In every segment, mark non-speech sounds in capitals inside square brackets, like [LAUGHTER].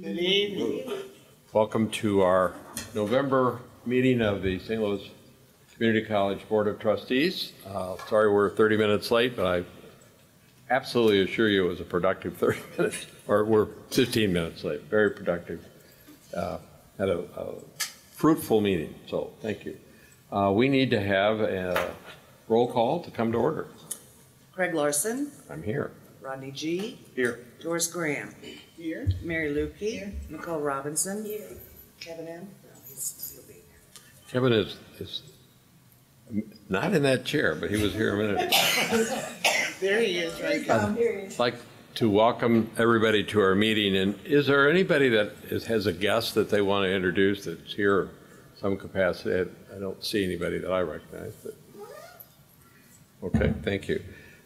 Good evening. Welcome to our November meeting of the St. Louis Community College Board of Trustees. Uh, Sorry we're 30 minutes late, but I absolutely assure you it was a productive [LAUGHS] 30 minutes, or we're 15 minutes late, very productive. Uh, Had a a fruitful meeting, so thank you. Uh, We need to have a roll call to come to order. Craig Larson, I'm here. Rodney Gee, Here. Doris Graham, Here. Mary Lukey, Nicole Robinson. Kevin M. No, he's, he'll be here. Kevin is, is not in that chair, but he was here a minute ago. [LAUGHS] There he is, right now. I'd like to welcome everybody to our meeting, and is there anybody that is, has a guest that they want to introduce that's here in some capacity? I- I don't see anybody that I recognize, but, okay, thank you.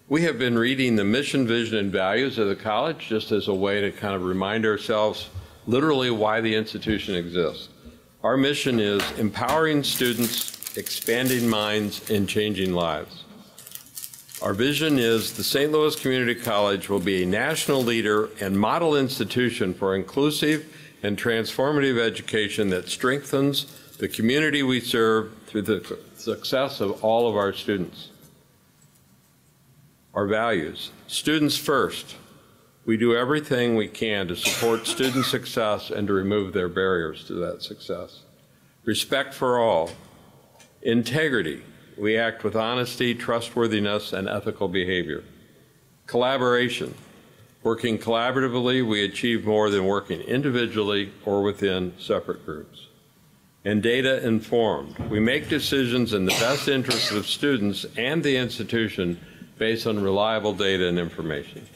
We have been reading the mission, vision, and values of the college, just as a way to kind of remind ourselves literally why the institution exists. Our mission is empowering students, expanding minds, and changing lives. Our vision is the St. Louis Community College will be a national leader and model institution for inclusive and transformative education that strengthens the community we serve through the success of all of our students. Our values, students first. We do everything we can to support student success and to remove their barriers to that success. Respect for all. Integrity, we act with honesty, trustworthiness, and ethical behavior. Collaboration. Working collaboratively, we achieve more than working individually or within separate groups. And data informed. We make decisions in the best interest of students and the institution based on reliable data and information.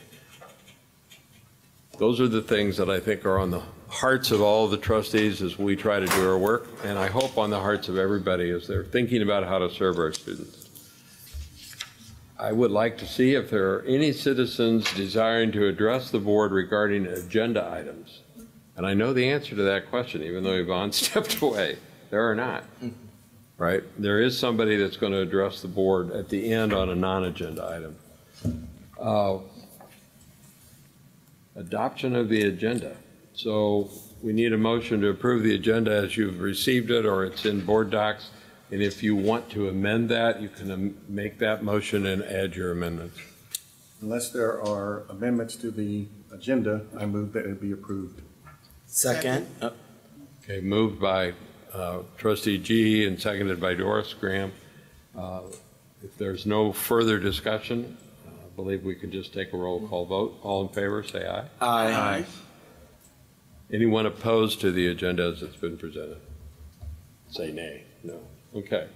Those are the things that I think are on the hearts of all the trustees as we try to do our work, and I hope on the hearts of everybody as they're thinking about how to serve our students. I would like to see if there are any citizens desiring to address the board regarding agenda items. And I know the answer to that question, even though Yvonne [LAUGHS] stepped away. There are not, right? There is somebody that's going to address the board at the end on a non-agenda item. Uh, Adoption of the agenda. So we need a motion to approve the agenda as you've received it, or it's in board docs. And if you want to amend that, you can make that motion and add your amendments. Unless there are amendments to the agenda, I move that it be approved. Second. Uh, Okay, moved by uh, trustee Gee and seconded by Doris Graham. Uh, If there's no further discussion, uh, I believe we can just take a roll call vote. All in favor, say aye. Aye. Anyone opposed to the agenda as it's been presented? Say nay. No. Okay.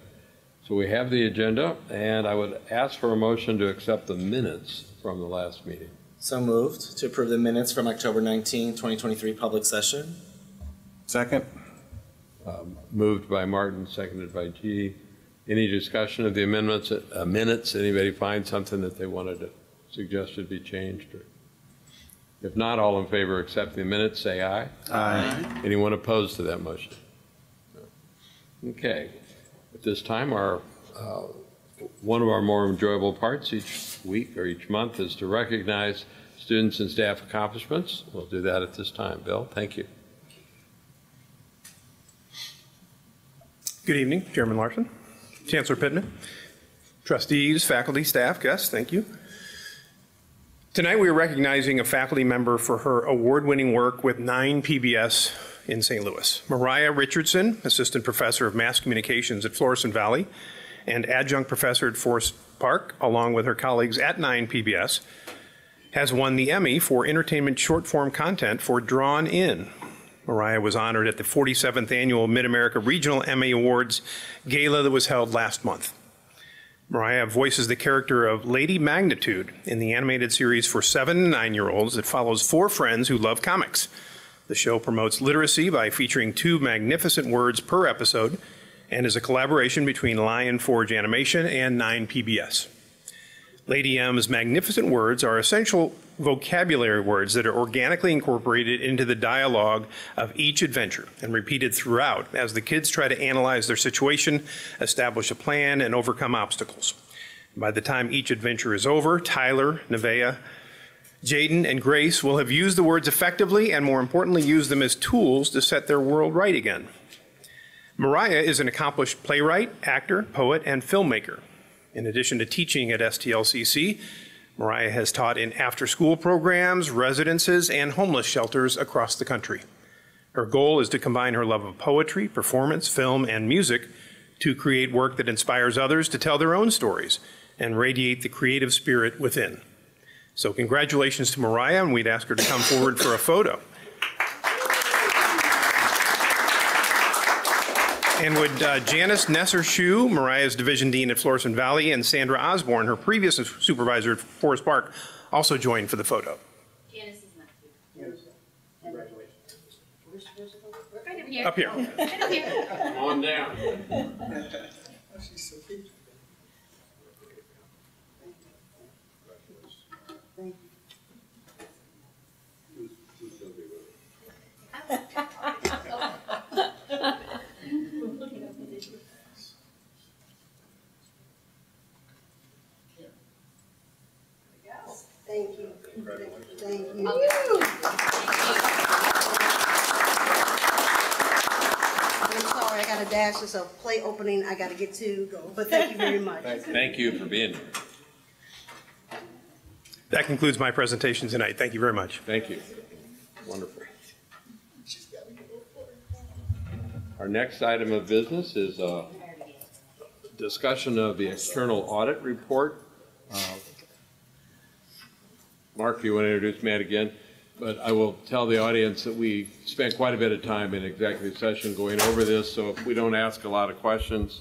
So we have the agenda, and I would ask for a motion to accept the minutes from the last meeting. So moved to approve the minutes from October 19, 2023 public session. Second? Um, Moved by Martin, seconded by Gee. Any discussion of the amendments, uh, minutes? Anybody find something that they wanted to suggest should be changed? or- If not, all in favor of accepting the minutes, say aye. Aye. Anyone opposed to that motion? No. Okay. At this time, our, uh, one of our more enjoyable parts each week or each month is to recognize students and staff accomplishments. We'll do that at this time. Bill, thank you. Good evening, Chairman Larson, Chancellor Pittman, trustees, faculty, staff, guests, thank you. Tonight, we are recognizing a faculty member for her award-winning work with nine PBS in St. Louis. Mariah Richardson, Assistant Professor of Mass Communications at Florissant Valley and Adjunct Professor at Forest Park, along with her colleagues at nine PBS, has won the Emmy for Entertainment Short-Form Content for Drawn In, Mariah was honored at the 47th Annual Mid-America Regional Emmy Awards Gala that was held last month. Mariah voices the character of Lady Magnitude in the animated series for seven and nine-year-olds that follows four friends who love comics. The show promotes literacy by featuring two magnificent words per episode and is a collaboration between Lion Forge Animation and 9 PBS. Lady M's magnificent words are essential vocabulary words that are organically incorporated into the dialogue of each adventure and repeated throughout as the kids try to analyze their situation, establish a plan, and overcome obstacles. By the time each adventure is over, Tyler, Nevaeh, Jaden and Grace will have used the words effectively and more importantly, used them as tools to set their world right again. Mariah is an accomplished playwright, actor, poet, and filmmaker. In addition to teaching at STLCC, Mariah has taught in after-school programs, residences, and homeless shelters across the country. Her goal is to combine her love of poetry, performance, film, and music to create work that inspires others to tell their own stories and radiate the creative spirit within. So congratulations to Mariah, and we'd ask her to come forward for a photo. And would uh, Janice Nesser-Shu, Mariah's Division Dean at Florissant Valley, and Sandra Osborne, her previous supervisor at Forest Park, also join for the photo? Janice is not here. Right over here. Up here. Right over here. On down. Thank Thank you. I'm sorry, I got a dash, it's a play opening I gotta get to, go, but thank you very much. Thank you for being here. That concludes my presentation tonight. Thank you very much. Thank you. Wonderful. Our next item of business is a discussion of the external audit report. Uh, Mark, you want to introduce Matt again? But I will tell the audience that we spent quite a bit of time in executive session going over this, so if we don't ask a lot of questions,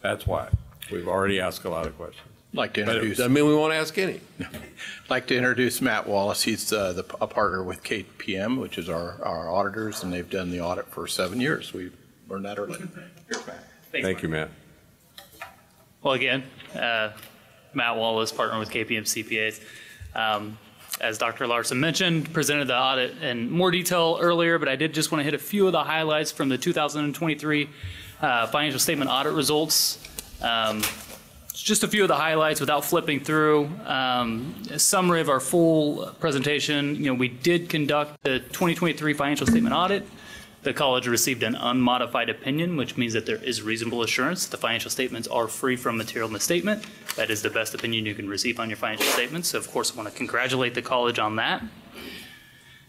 that's why. We've already asked a lot of questions. Like to But it introduce, doesn't mean we won't ask any. [LAUGHS] like to introduce Matt Wallace. He's uh, the, a partner with KPM, which is our, our auditors, and they've done the audit for seven years. We learned that early. Here's Matt. Thank you, Matt. Well, again, uh, Matt Wallace, partner with KPM CPAs. Um, As Dr. Larson mentioned, presented the audit in more detail earlier, but I did just want to hit a few of the highlights from the 2023 uh, financial statement audit results. Um, Just a few of the highlights without flipping through. Um, a Summary of our full presentation, you know, we did conduct the 2023 financial statement audit. The college received an unmodified opinion, which means that there is reasonable assurance the financial statements are free from material misstatement. That is the best opinion you can receive on your financial statements. So of course, I want to congratulate the college on that.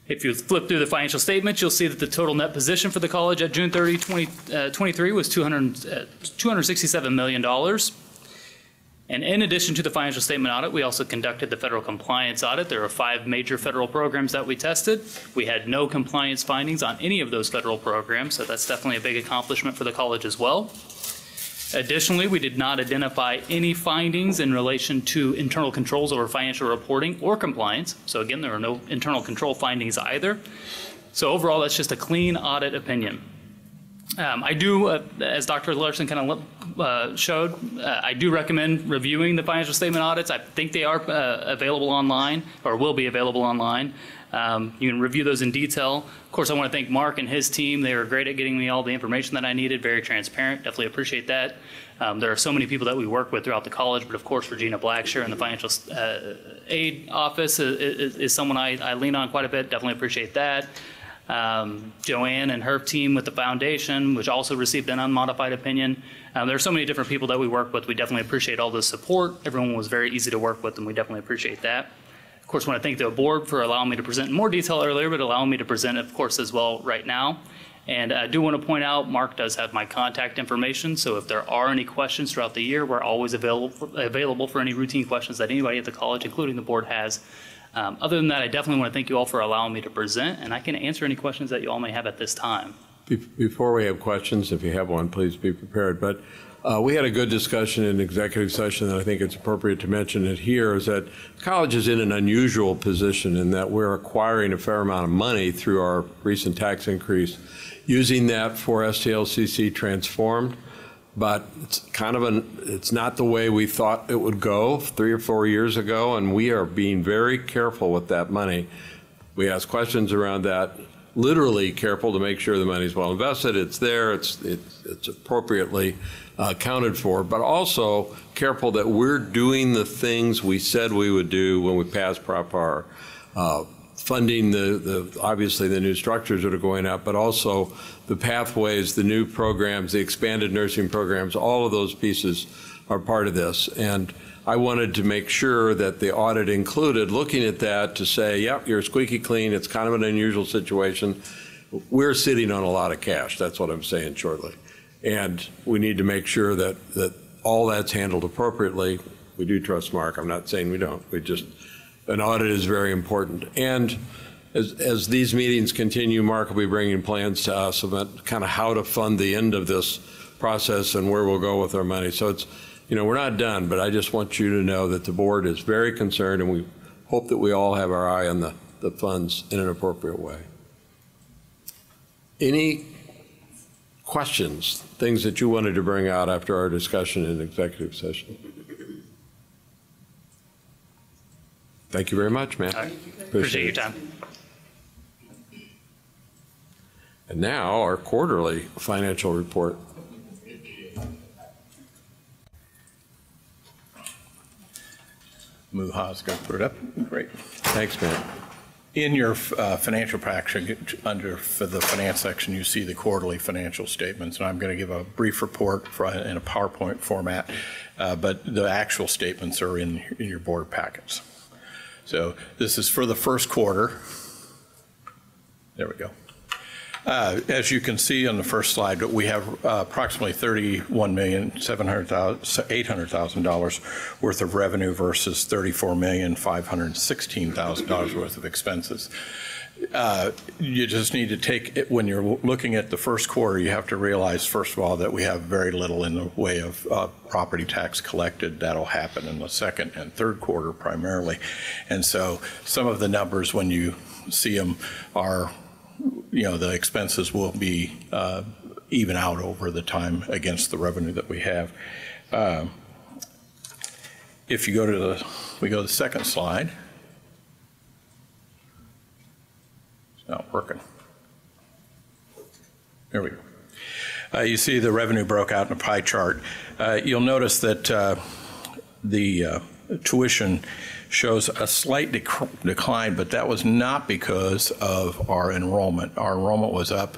If you flip through the financial statements, you'll see that the total net position for the college at June 30, 2023 was 200, uh, $267 million. And in addition to the financial statement audit, we also conducted the federal compliance audit. There are five major federal programs that we tested. We had no compliance findings on any of those federal programs, so that's definitely a big accomplishment for the college as well. Additionally, we did not identify any findings in relation to internal controls over financial reporting or compliance. So again, there are no internal control findings either. So overall, that's just a clean audit opinion. Um, I do, uh, as Dr. Larson kind of uh, showed, uh, I do recommend reviewing the financial statement audits. I think they are uh, available online or will be available online. Um, you can review those in detail. Of course, I want to thank Mark and his team. They were great at getting me all the information that I needed, very transparent. Definitely appreciate that. Um, there are so many people that we work with throughout the college, but of course, Regina Blackshear in the financial uh, aid office is, is, is someone I, I lean on quite a bit. Definitely appreciate that um, Joanne and her team with the foundation, which also received an unmodified opinion. Um, there are so many different people that we work with. We definitely appreciate all the support. Everyone was very easy to work with, and we definitely appreciate that. Of course, I want to thank the board for allowing me to present in more detail earlier, but allowing me to present, of course, as well right now. And I do want to point out, Mark does have my contact information, so if there are any questions throughout the year, we're always available for, available for any routine questions that anybody at the college, including the board, has. Um, other than that, I definitely want to thank you all for allowing me to present, and I can answer any questions that you all may have at this time. Be- Before we have questions, if you have one, please be prepared. But uh, we had a good discussion in executive session, and I think it's appropriate to mention it here, is that college is in an unusual position in that we're acquiring a fair amount of money through our recent tax increase, using that for STLCC Transformed. But it's kind of an, it's not the way we thought it would go three or four years ago, and we are being very careful with that money. We ask questions around that, literally careful to make sure the money's well invested, it's there, it's, it's it's appropriately uh, accounted for, but also careful that we're doing the things we said we would do when we passed Prop R. uh, funding the, the, obviously the new structures that are going up, but also the pathways, the new programs, the expanded nursing programs, all of those pieces are part of this. And I wanted to make sure that the audit included looking at that to say, yep, you're squeaky clean, it's kind of an unusual situation. We're sitting on a lot of cash, that's what I'm saying shortly. And we need to make sure that, that all that's handled appropriately. We do trust Mark, I'm not saying we don't, we just, an audit is very important. And as, as these meetings continue, Mark will be bringing plans to us about kind of how to fund the end of this process and where we'll go with our money. So it's, you know, we're not done, but I just want you to know that the board is very concerned and we hope that we all have our eye on the, the funds in an appropriate way. Any questions, things that you wanted to bring out after our discussion in executive session? Thank you very much, Matt. All right. Appreciate your time. And now our quarterly financial report. Muha's going to put it up. Great. Thanks, Matt. In your uh, financial package, under, for the finance section, you see the quarterly financial statements, and I'm going to give a brief report for- in a PowerPoint format, uh, but the actual statements are in, in your board packets. So this is for the first quarter. There we go. Uh, As you can see on the first slide, we have uh, approximately $31,700,000, $800,000 worth of revenue versus $34,516,000 worth of expenses. Uh, You just need to take, it when you're looking at the first quarter, you have to realize, first of all, that we have very little in the way of uh, property tax collected. That'll happen in the second and third quarter primarily. And so some of the numbers, when you see them, are you know, the expenses will be uh, even out over the time against the revenue that we have. Um, If you go to the, we go to the second slide. It's not working. There we go. Uh, You see the revenue broke out in a pie chart. Uh, You'll notice that uh, the uh, tuition shows a slight dec- decline, but that was not because of our enrollment. Our enrollment was up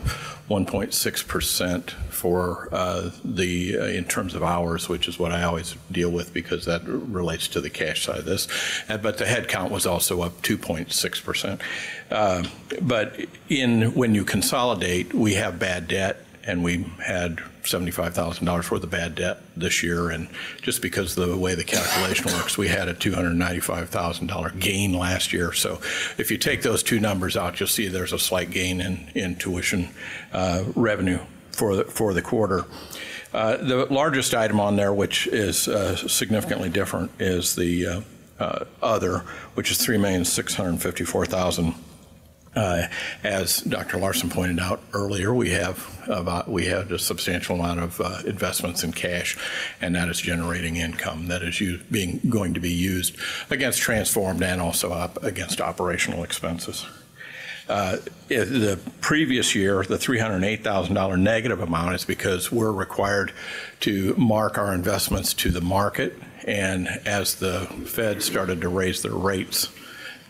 1.6% for uh, the, uh, in terms of hours, which is what I always deal with because that relates to the cash side of this. Uh, But the headcount was also up 2.6%. Uh, But in, when you consolidate, we have bad debt and we had $75,000 worth of bad debt this year. And just because of the way the calculation works, we had a $295,000 gain last year. So if you take those two numbers out, you'll see there's a slight gain in, in tuition uh, revenue for the, for the quarter. Uh, The largest item on there, which is uh, significantly different, is the uh, uh, other, which is $3,654,000. Uh, As Dr. Larson pointed out earlier, we have about, we had a substantial amount of uh, investments in cash, and that is generating income that is being, going to be used against transformed and also up against operational expenses. Uh, The previous year, the $308,000 negative amount is because we're required to mark our investments to the market, and as the Fed started to raise their rates,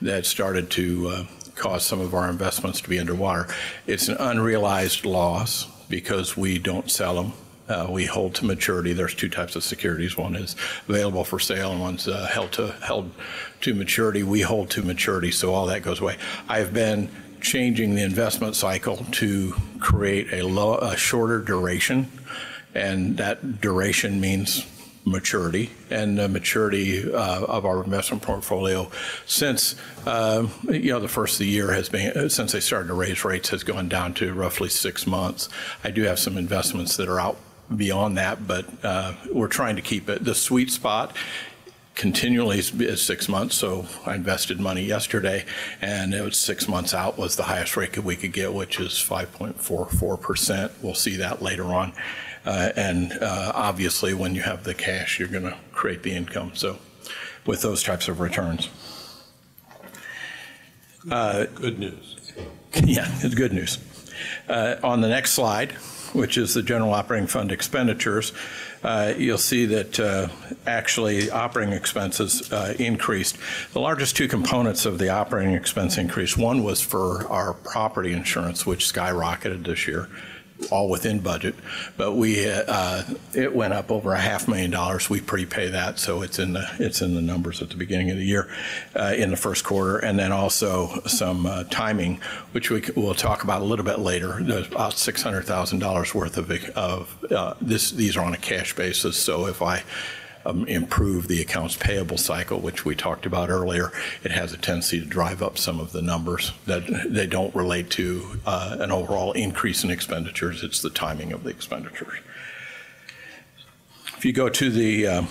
that started to uh, cause some of our investments to be underwater. It's an unrealized loss because we don't sell them. Uh, We hold to maturity. There's two types of securities. One is available for sale and one's uh, held to, held to maturity. We hold to maturity, so all that goes away. I've been changing the investment cycle to create a low, a shorter duration, and that duration means maturity and the maturity uh, of our investment portfolio since, uh, you know, the first of the year has been, since they started to raise rates, has gone down to roughly six months. I do have some investments that are out beyond that, but uh, we're trying to keep it, the sweet spot continually is, is six months. So I invested money yesterday, and it was six months out was the highest rate that we could get, which is 5.44%. We'll see that later on. Uh, and uh, obviously, when you have the cash, you're going to create the income. So with those types of returns. Good news. [LAUGHS] Yeah, it's good news. Uh, On the next slide, which is the general operating fund expenditures, uh, you'll see that uh, actually operating expenses uh, increased. The largest two components of the operating expense increase, one was for our property insurance, which skyrocketed this year, all within budget, but we, uh, it went up over a half million dollars. We prepay that, so it's in the, it's in the numbers at the beginning of the year, uh, in the first quarter. And then also some uh, timing, which we, we'll talk about a little bit later. There's about $600,000 worth of, of, uh, this, these are on a cash basis, so if I um, improve the accounts payable cycle, which we talked about earlier, it has a tendency to drive up some of the numbers that they don't relate to uh, an overall increase in expenditures. It's the timing of the expenditures. If you go to the uh,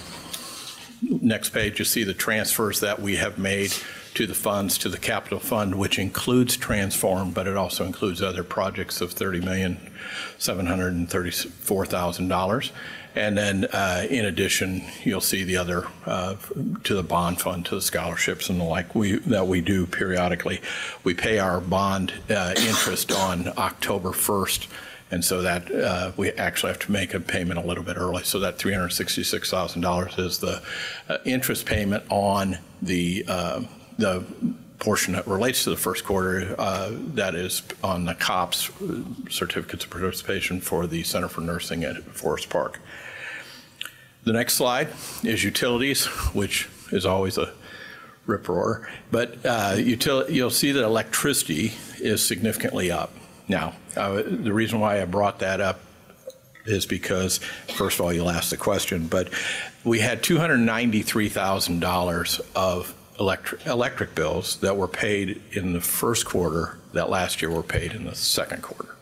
next page, you see the transfers that we have made to the funds, to the capital fund, which includes Transform, but it also includes other projects of $30,734,000. And then, uh, in addition, you'll see the other, uh, to the bond fund, to the scholarships and the like we, that we do periodically. We pay our bond uh, interest on October 1st, and so that, uh, we actually have to make a payment a little bit early. So that $366,000 is the uh, interest payment on the, uh, the portion that relates to the first quarter, uh, that is on the COPS certificates of participation for the Center for Nursing at Forest Park. The next slide is utilities, which is always a rip roar, but uh, you'll see that electricity is significantly up. Now, uh, the reason why I brought that up is because, first of all, you'll ask the question, but we had $293,000 of electric, electric bills that were paid in the first quarter that last year were paid in the second quarter.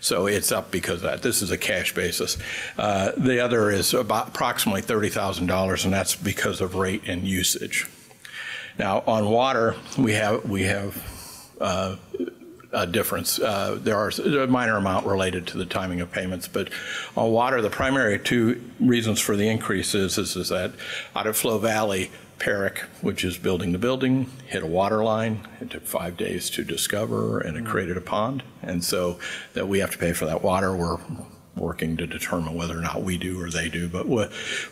So it's up because of that. This is a cash basis. Uh, the other is about approximately $30,000, and that's because of rate and usage. Now, on water, we have, we have uh, a difference. Uh, There are a minor amount related to the timing of payments, but on water, the primary two reasons for the increase is, is is that out of Flo Valley, Perrick, which is building the building, hit a water line. It took five days to discover, and it created a pond. And so that we have to pay for that water. We're working to determine whether or not we do or they do, but we,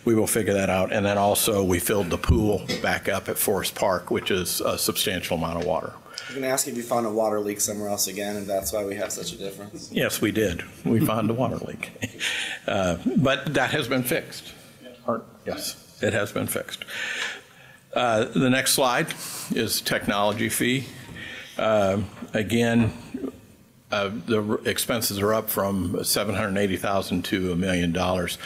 we will figure that out. And then also, we filled the pool back up at Forest Park, which is a substantial amount of water. I'm gonna ask if you found a water leak somewhere else again, and that's why we have such a difference. Yes, we did. We found a water leak. [LAUGHS] Uh, But that has been fixed. Yes, it has been fixed. Uh, The next slide is technology fee. Uh, Again, uh, the expenses are up from 780,000 to a million dollars,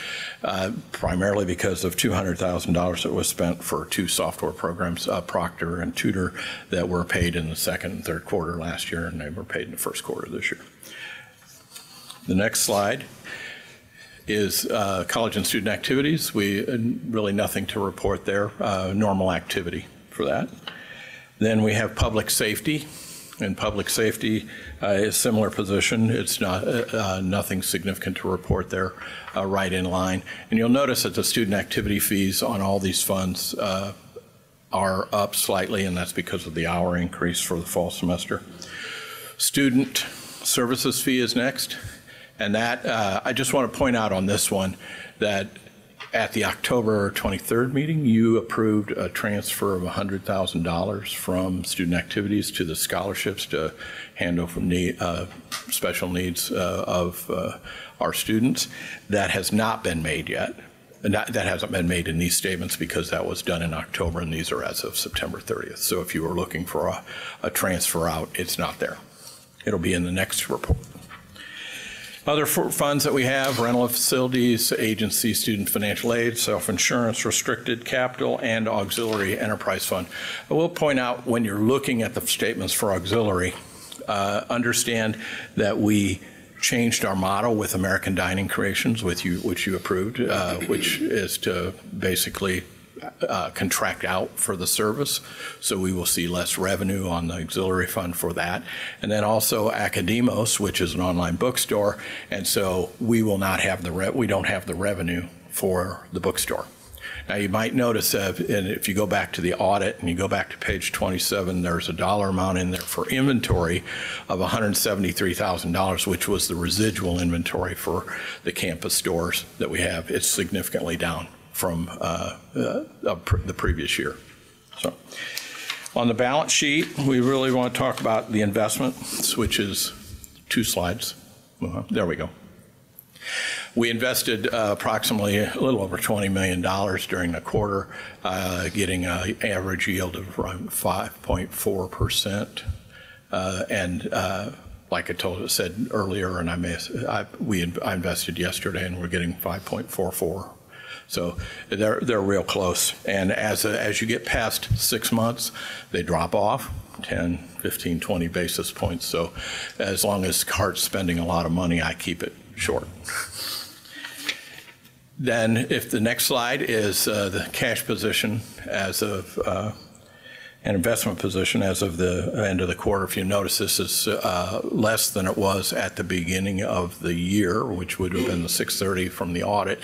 uh, primarily because of $200,000 that was spent for two software programs, uh, Proctor and Tutor, that were paid in the second and third quarter last year, and they were paid in the first quarter this year. The next slide is uh, college and student activities. We, uh, really nothing to report there, uh, normal activity for that. Then we have public safety. And public safety uh, is similar position. It's not, uh, uh, nothing significant to report there, right in line. And you'll notice that the student activity fees on all these funds are up slightly, and that's because of the hour increase for the fall semester. Student services fee is next. And that, uh, I just want to point out on this one that at the October 23rd meeting, you approved a transfer of $100,000 from student activities to the scholarships to handle from need, uh, special needs uh, of uh, our students. That has not been made yet. And that, that hasn't been made in these statements because that was done in October and these are as of September 30th. So if you were looking for a, a transfer out, it's not there. It'll be in the next report. Other funds that we have, rental of facilities, agency, student financial aid, self-insurance, restricted capital, and auxiliary enterprise fund. I will point out, when you're looking at the statements for auxiliary, uh, understand that we changed our model with American Dining Creations, with you, which you approved, uh, which is to basically uh, contract out for the service. So we will see less revenue on the auxiliary fund for that. And then also Akademos, which is an online bookstore. And so we will not have the, re- we don't have the revenue for the bookstore. Now, you might notice, uh, and if you go back to the audit and you go back to page 27, there's a dollar amount in there for inventory of $173,000, which was the residual inventory for the campus stores that we have. It's significantly down from uh, uh, the previous year. So, on the balance sheet, we really want to talk about the investments, which is two slides. Uh, There we go. We invested uh, approximately a little over $20 million during the quarter, uh, getting an average yield of around 5.4%. Uh, And uh, like I told, said earlier, and I may, I, we, I invested yesterday and we're getting 5.44. So they're, they're real close. And as, as you get past six months, they drop off 10, 15, 20 basis points. So as long as Hart's spending a lot of money, I keep it short. Then if the next slide is uh, the cash position as of, uh, an investment position as of the end of the quarter, if you notice, this is uh, less than it was at the beginning of the year, which would have been the 630 from the audit,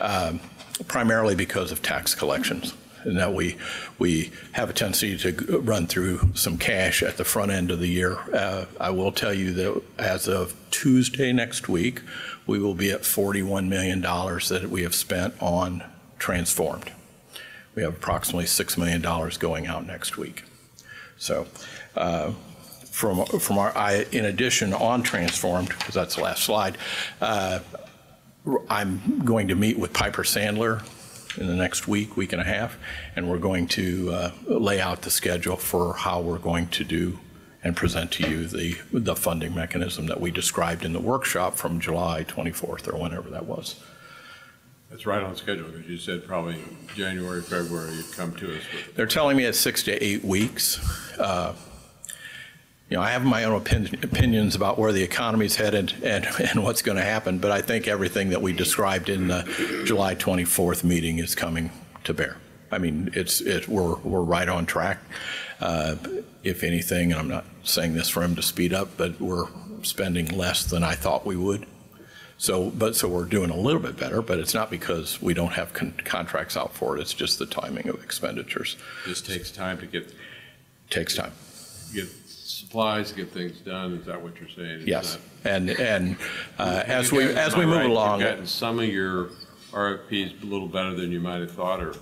um, primarily because of tax collections. And that we, we have a tendency to run through some cash at the front end of the year. Uh, I will tell you that as of Tuesday next week, we will be at $41 million that we have spent on Transformed. We have approximately $6 million going out next week. So uh, from, from our, I, in addition, on Transformed, because that's the last slide, uh, I'm going to meet with Piper Sandler in the next week, week and a half, and we're going to uh, lay out the schedule for how we're going to do and present to you the, the funding mechanism that we described in the workshop from July 24th or whenever that was. That's right on schedule, because you said probably January, February, you'd come to us. They're telling me it's six to eight weeks. Uh, You know, I have my own opin- opinions about where the economy's headed and, and what's going to happen, but I think everything that we described in the July 24th meeting is coming to bear. I mean, it's, it, we're, we're right on track. Uh, If anything, and I'm not saying this for him to speed up, but we're spending less than I thought we would. So, but, so we're doing a little bit better, but it's not because we don't have con- contracts out for it. It's just the timing of expenditures. This takes time to get, Takes time. get supplies, get things done, is that what you're saying? It's Yes. not- And, and uh, as we, guys- as am we I move right? along, You've gotten some of your RFPs a little better than you might have thought, or?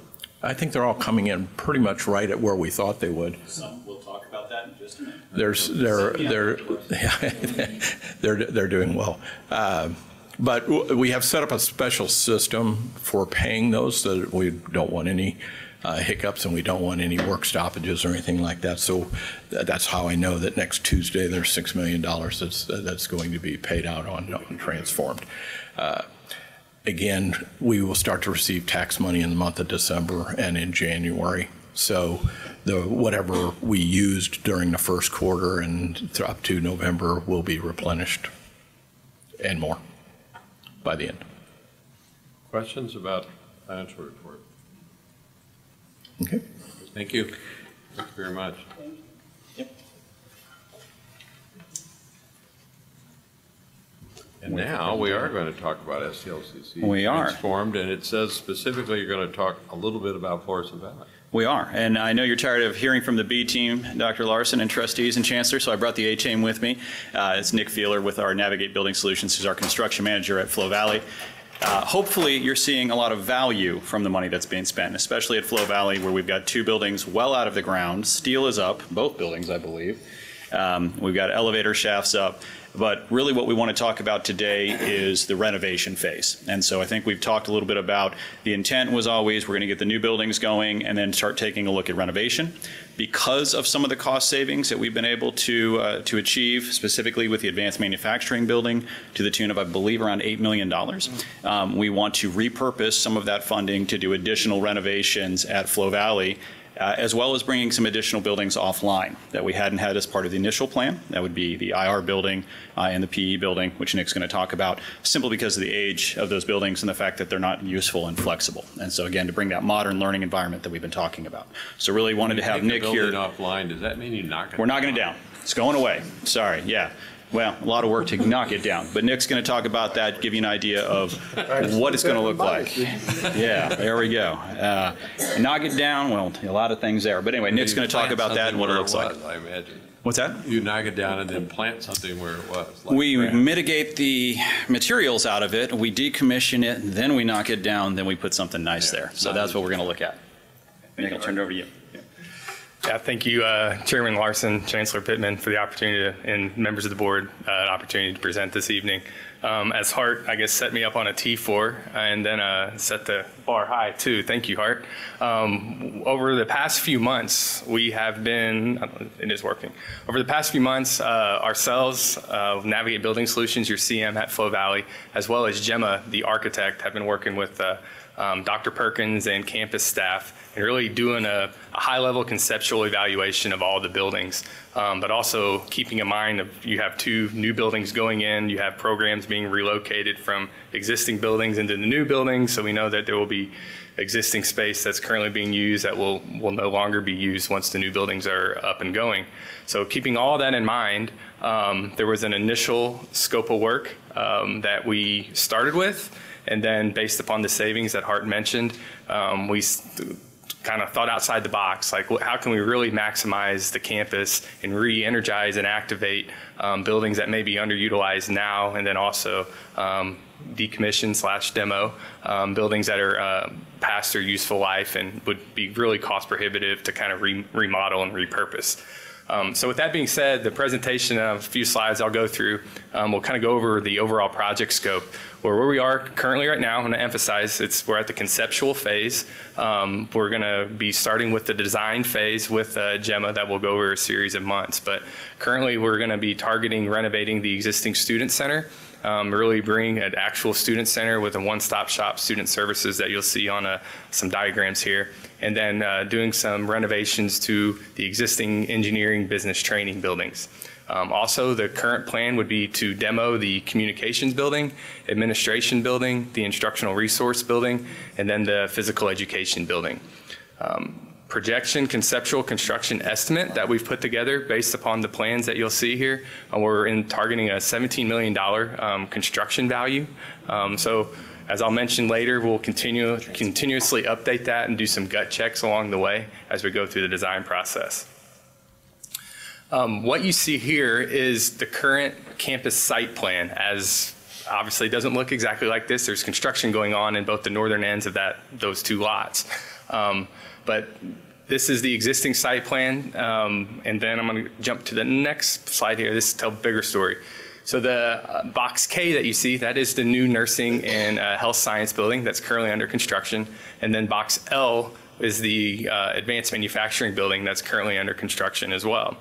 I think they're all coming in pretty much right at where we thought they would. Some, we'll talk about that in just a minute. There's, they're, they're, [LAUGHS] they're, they're doing well. Uh, But w- we have set up a special system for paying those so that we don't want any uh, hiccups and we don't want any work stoppages or anything like that. So tha- that's how I know that next Tuesday, there's $6 million that's, that's going to be paid out on, on Transformed. Uh, Again, we will start to receive tax money in the month of December and in January. So the, whatever we used during the first quarter and up to November will be replenished and more by the end. Questions about financial report? Okay. Thank you. Thank you very much. And now, we are going to talk about STLCC. We are. It's formed, and it says specifically you're going to talk a little bit about Florissant Valley. We are, and I know you're tired of hearing from the B team, Dr. Larson, and trustees and chancellor, so I brought the A team with me. Uh, it's Nick Feeler with our Navigate Building Solutions, who's our construction manager at Flo Valley. Uh, hopefully, you're seeing a lot of value from the money that's being spent, especially at Flo Valley, where we've got two buildings well out of the ground. Steel is up, both buildings, I believe. Um, we've got elevator shafts up. But really, what we want to talk about today is the renovation phase. And so I think we've talked a little bit about the intent was always we're going to get the new buildings going and then start taking a look at renovation. Because of some of the cost savings that we've been able to uh, to achieve, specifically with the advanced manufacturing building, to the tune of I believe around eight million dollars, um, we want to repurpose some of that funding to do additional renovations at Flo Valley uh, as well as bringing some additional buildings offline that we hadn't had as part of the initial plan. That would be the IR building uh, and the PE building, which Nick's going to talk about, simply because of the age of those buildings and the fact that they're not useful and flexible. And so again, to bring that modern learning environment that we've been talking about. So really wanted to have Nick here. offline, does that mean you're not going to? We're knocking it down. It's going away. Sorry, yeah. Well, a lot of work to knock it down, but Nick's going to talk about that, give you an idea of what it's going to look like. Yeah, there we go. Uh, Knock it down, well, a lot of things there, but anyway, Nick's going to talk about that and what it looks like. I imagine. What's that? You knock it down and then plant something where it was. like We grass. mitigate the materials out of it, we decommission it, then we knock it down, then we put something nice there. So that's what we're going to look at. Nick, I'll turn it over to you. Yeah, thank you, uh, Chairman Larson, Chancellor Pittman, for the opportunity to, and members of the board, uh, an opportunity to present this evening. Um, as Hart, I guess, set me up on a T4 and then uh, set the bar high too. Thank you, Hart. Um, over the past few months, we have been, it is working. Over the past few months, uh, ourselves, uh, Navigate Building Solutions, your CM at Flo Valley, as well as Gemma, the architect, have been working with uh, um, Dr. Perkins and campus staff and really doing a, a high-level conceptual evaluation of all the buildings, um, but also keeping in mind that you have two new buildings going in, you have programs being relocated from existing buildings into the new buildings, so we know that there will be existing space that's currently being used that will, will no longer be used once the new buildings are up and going. So keeping all that in mind, um, there was an initial scope of work um, that we started with, and then based upon the savings that Hart mentioned, um, we kind of thought outside the box, like how can we really maximize the campus and re-energize and activate um, buildings that may be underutilized now, and then also um, decommission slash demo um, buildings that are uh, past their useful life and would be really cost prohibitive to kind of re remodel and repurpose. Um, so with that being said, the presentation, uh, a few slides I'll go through, um, we'll kind of go over the overall project scope. Where, where we are currently right now, I'm going to emphasize it's we're at the conceptual phase. Um, we're going to be starting with the design phase with uh, Gemma that will go over a series of months. But currently we're going to be targeting renovating the existing student center um, really bring an actual student center with a one-stop shop student services that you'll see on uh, some diagrams here, and then uh, doing some renovations to the existing engineering business training buildings. Um, also, the current plan would be to demo the communications building, administration building, the instructional resource building, and then the physical education building. Um, projection conceptual construction estimate that we've put together based upon the plans that you'll see here. Uh, we're in targeting a $17 million um, construction value. Um, so as I'll mention later, we'll continue continuously update that and do some gut checks along the way as we go through the design process. Um, what you see here is the current campus site plan as obviously it doesn't look exactly like this. There's construction going on in both the northern ends of that those two lots. Um, but this is the existing site plan, um, and then I'm going to jump to the next slide here. This tells a bigger story. So the uh, box K that you see, that is the new nursing and uh, health science building that's currently under construction. And then box L is the uh, advanced manufacturing building that's currently under construction as well.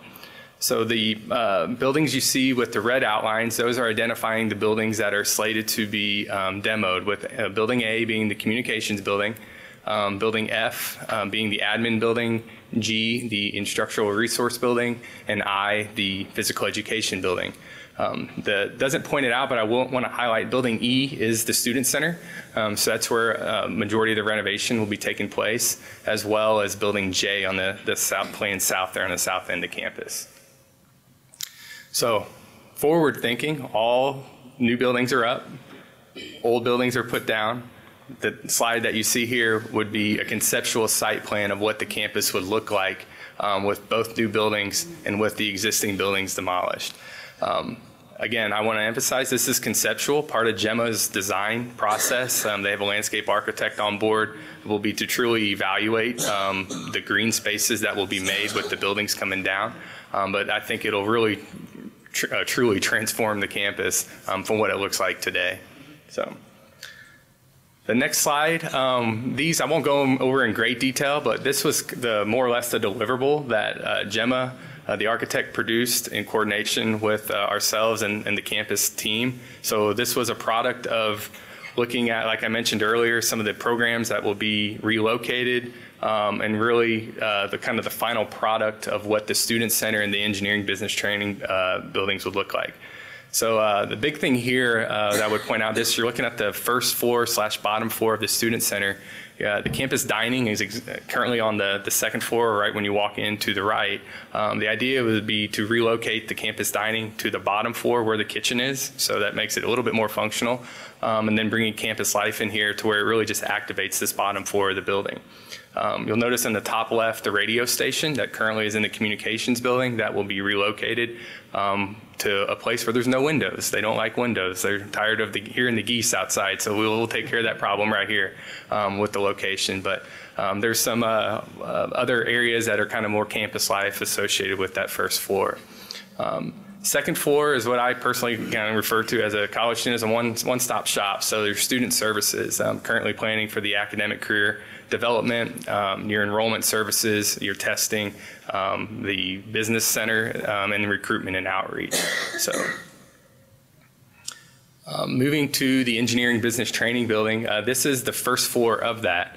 So the uh, buildings you see with the red outlines, those are identifying the buildings that are slated to be um, demoed with uh, building A being the communications building, um, building F um, being the admin building, G the instructional resource building, and I the physical education building. Um, the doesn't point it out, but I will want to highlight building E is the student center. Um, so that's where uh, majority of the renovation will be taking place, as well as building J on the, the south plane south there on the south end of campus. So forward thinking, all new buildings are up, old buildings are put down. The slide that you see here would be a conceptual site plan of what the campus would look like um, with both new buildings and with the existing buildings demolished. Um, again, I want to emphasize this is conceptual, part of Gemma's design process. Um, they have a landscape architect on board. It will be to truly evaluate um, the green spaces that will be made with the buildings coming down. Um, but I think it'll really tr uh, truly transform the campus um, from what it looks like today. So. The next slide, um, these I won't go over in great detail, but this was the more or less the deliverable that uh, Gemma, uh, the architect, produced in coordination with uh, ourselves and, and, the campus team. So this was a product of looking at, like I mentioned earlier, some of the programs that will be relocated, um, and really uh, the kind of the final product of what the student center and the engineering business training uh, buildings would look like. So uh, the big thing here uh, that I would point out this, you're looking at the first floor slash bottom floor of the student center. The campus dining is currently on the, the second floor, right when you walk in to the right. Um, the idea would be to relocate the campus dining to the bottom floor where the kitchen is, so that makes it a little bit more functional. Um, and then bringing campus life in here to where it really just activates this bottom floor of the building. Um, you'll notice in the top left the radio station that currently is in the communications building that will be relocated um, to a place where there's no windows. They don't like windows. They're tired of the, hearing the geese outside. So we'll, take care of that problem right here um, with the location. But um, there's some uh, uh, other areas that are kind of more campus life associated with that first floor. Um, Second floor is what I personally kind of refer to as a college student as a one, one-stop shop. So there's student services. I'm currently planning for the academic career development, um, your enrollment services, your testing, um, the business center, um, and recruitment and outreach. So um, moving to the engineering business training building, uh, this is the first floor of that.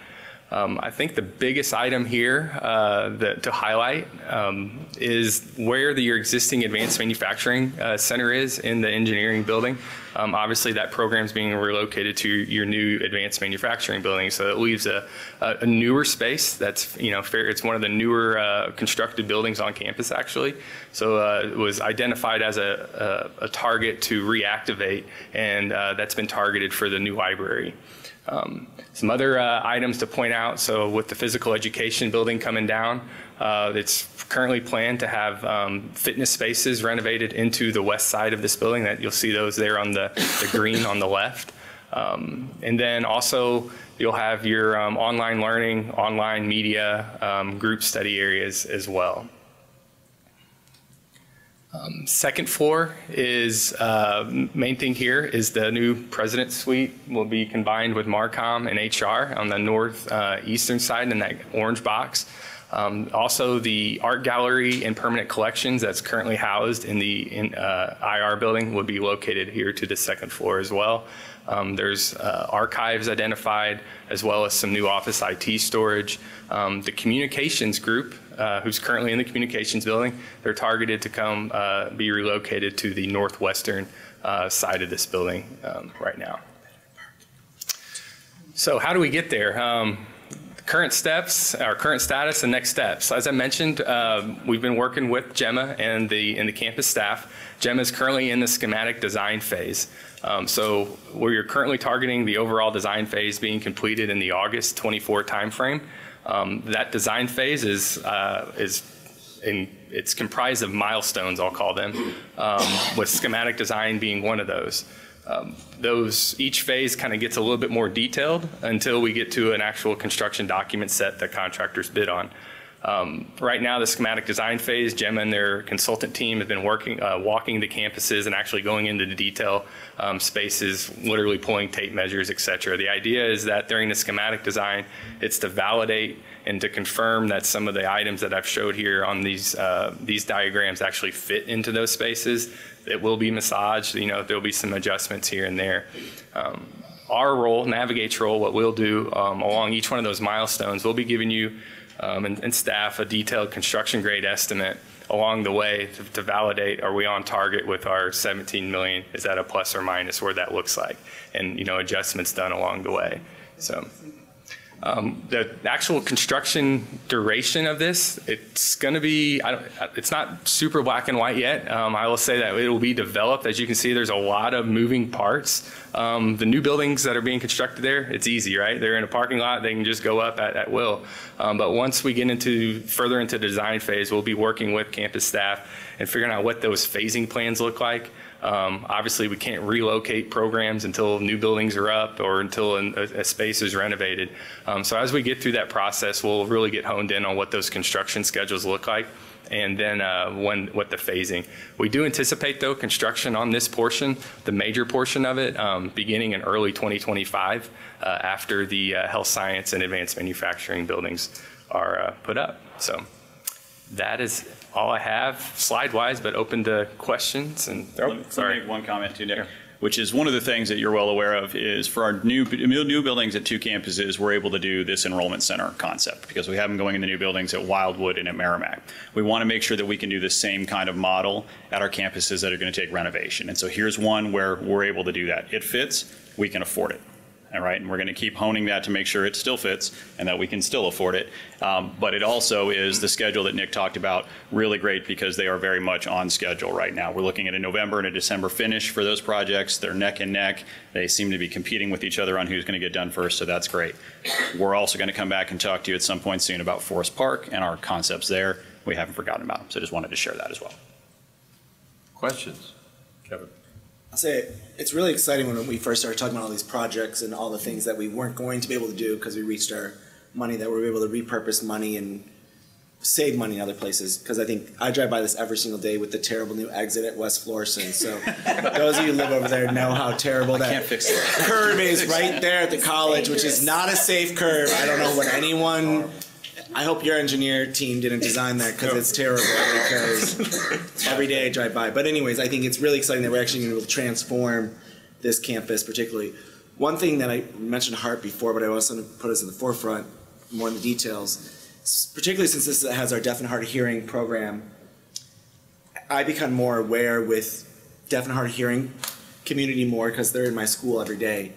Um, I think the biggest item here uh, that, to highlight um, is where the, your existing advanced manufacturing uh, center is in the engineering building. Um, obviously, that program is being relocated to your new advanced manufacturing building, so it leaves a, a, a newer space. That's you know, fair, it's one of the newer uh, constructed buildings on campus, actually. So uh, it was identified as a, a, target to reactivate, and uh, that's been targeted for the new library. Um, some other uh, items to point out. So with the physical education building coming down, uh, it's currently planned to have um, fitness spaces renovated into the west side of this building. That you'll see those there on the, the green on the left. Um, and then also you'll have your um, online learning, online media, um, group study areas as well. Um, second floor is, uh, main thing here is the new president suite will be combined with Marcom and HR on the north uh, eastern side in that orange box. Um, also, the art gallery and permanent collections that's currently housed in the in, uh, IR building will be located here to the second floor as well. Um, there's uh, archives identified, as well as some new office IT storage. Um, the communications group, uh, who's currently in the communications building, they're targeted to come uh, be relocated to the northwestern uh, side of this building um, right now. So how do we get there? Um, current steps, our current status, and next steps. As I mentioned, uh, we've been working with Gemma and the and the campus staff. Gemma is currently in the schematic design phase. Um, so we're currently targeting the overall design phase being completed in the August 24 timeframe. Um, that design phase is uh, is in, it's comprised of milestones, I'll call them, um, with schematic design being one of those. Um, those each phase kind of gets a little bit more detailed until we get to an actual construction document set that contractors bid on. Um, right now, the schematic design phase, Gemma and their consultant team have been working, uh, walking the campuses and actually going into the detail um, spaces, literally pulling tape measures, et cetera. The idea is that during the schematic design, it's to validate and to confirm that some of the items that I've showed here on these uh, these diagrams actually fit into those spaces. It will be massaged. You know, there'll be some adjustments here and there. Um, our role, Navigate's role, what we'll do um, along each one of those milestones, we'll be giving you um, and, and, staff a detailed construction grade estimate along the way to, to, validate are we on target with our 17 million? Is that a plus or minus where that looks like? And you know adjustments done along the way. So. Um, the actual construction duration of this, it's going to be, it's not super black and white yet. Um, I will say that it will be developed. As you can see, there's a lot of moving parts. Um, the new buildings that are being constructed there, it's easy, right? They're in a parking lot. They can just go up at, at will. Um, but once we get into further into the design phase, we'll be working with campus staff and figuring out what those phasing plans look like. Um, obviously, we can't relocate programs until new buildings are up or until a, a space is renovated. Um, so as we get through that process, we'll really get honed in on what those construction schedules look like and then uh, when what the phasing. We do anticipate though construction on this portion, the major portion of it, um, beginning in early 2025 uh, after the uh, health science and advanced manufacturing buildings are uh, put up. So that is all I have slide-wise, but open to questions. And oh, sorry, let me make one comment too, Nick. Sure. Which is one of the things that you're well aware of is for our new new buildings at two campuses, we're able to do this enrollment center concept because we have them going in the new buildings at Wildwood and at Meramec. We want to make sure that we can do the same kind of model at our campuses that are going to take renovation. And so here's one where we're able to do that. It fits, we can afford it. All right, and we're going to keep honing that to make sure it still fits and that we can still afford it. Um, but it also is the schedule that Nick talked about, really great because they are very much on schedule right now. We're looking at a November and a December finish for those projects. They're neck and neck. They seem to be competing with each other on who's going to get done first, so that's great. We're also going to come back and talk to you at some point soon about Forest Park and our concepts there. We haven't forgotten about them, so just wanted to share that as well. Questions? Kevin? I'll say it's really exciting when we first started talking about all these projects and all the things that we weren't going to be able to do because we reached our money that we were able to repurpose money and save money in other places. Because I think I drive by this every single day with the terrible new exit at West Florissant. So [LAUGHS] those of you who live over there know how terrible that Can't fix it. curve is [LAUGHS] right there at the college, which is not a safe curve. I don't know what anyone. I hope your engineer team didn't design that because it's terrible. Because [LAUGHS] every day I drive by. But anyways, I think it's really exciting that we're actually going to transform this campus, particularly. One thing that I mentioned Hart before, but I also want to put us in the forefront more in the details, particularly since this has our deaf and hard of hearing program. I become more aware with deaf and hard of hearing community more because they're in my school every day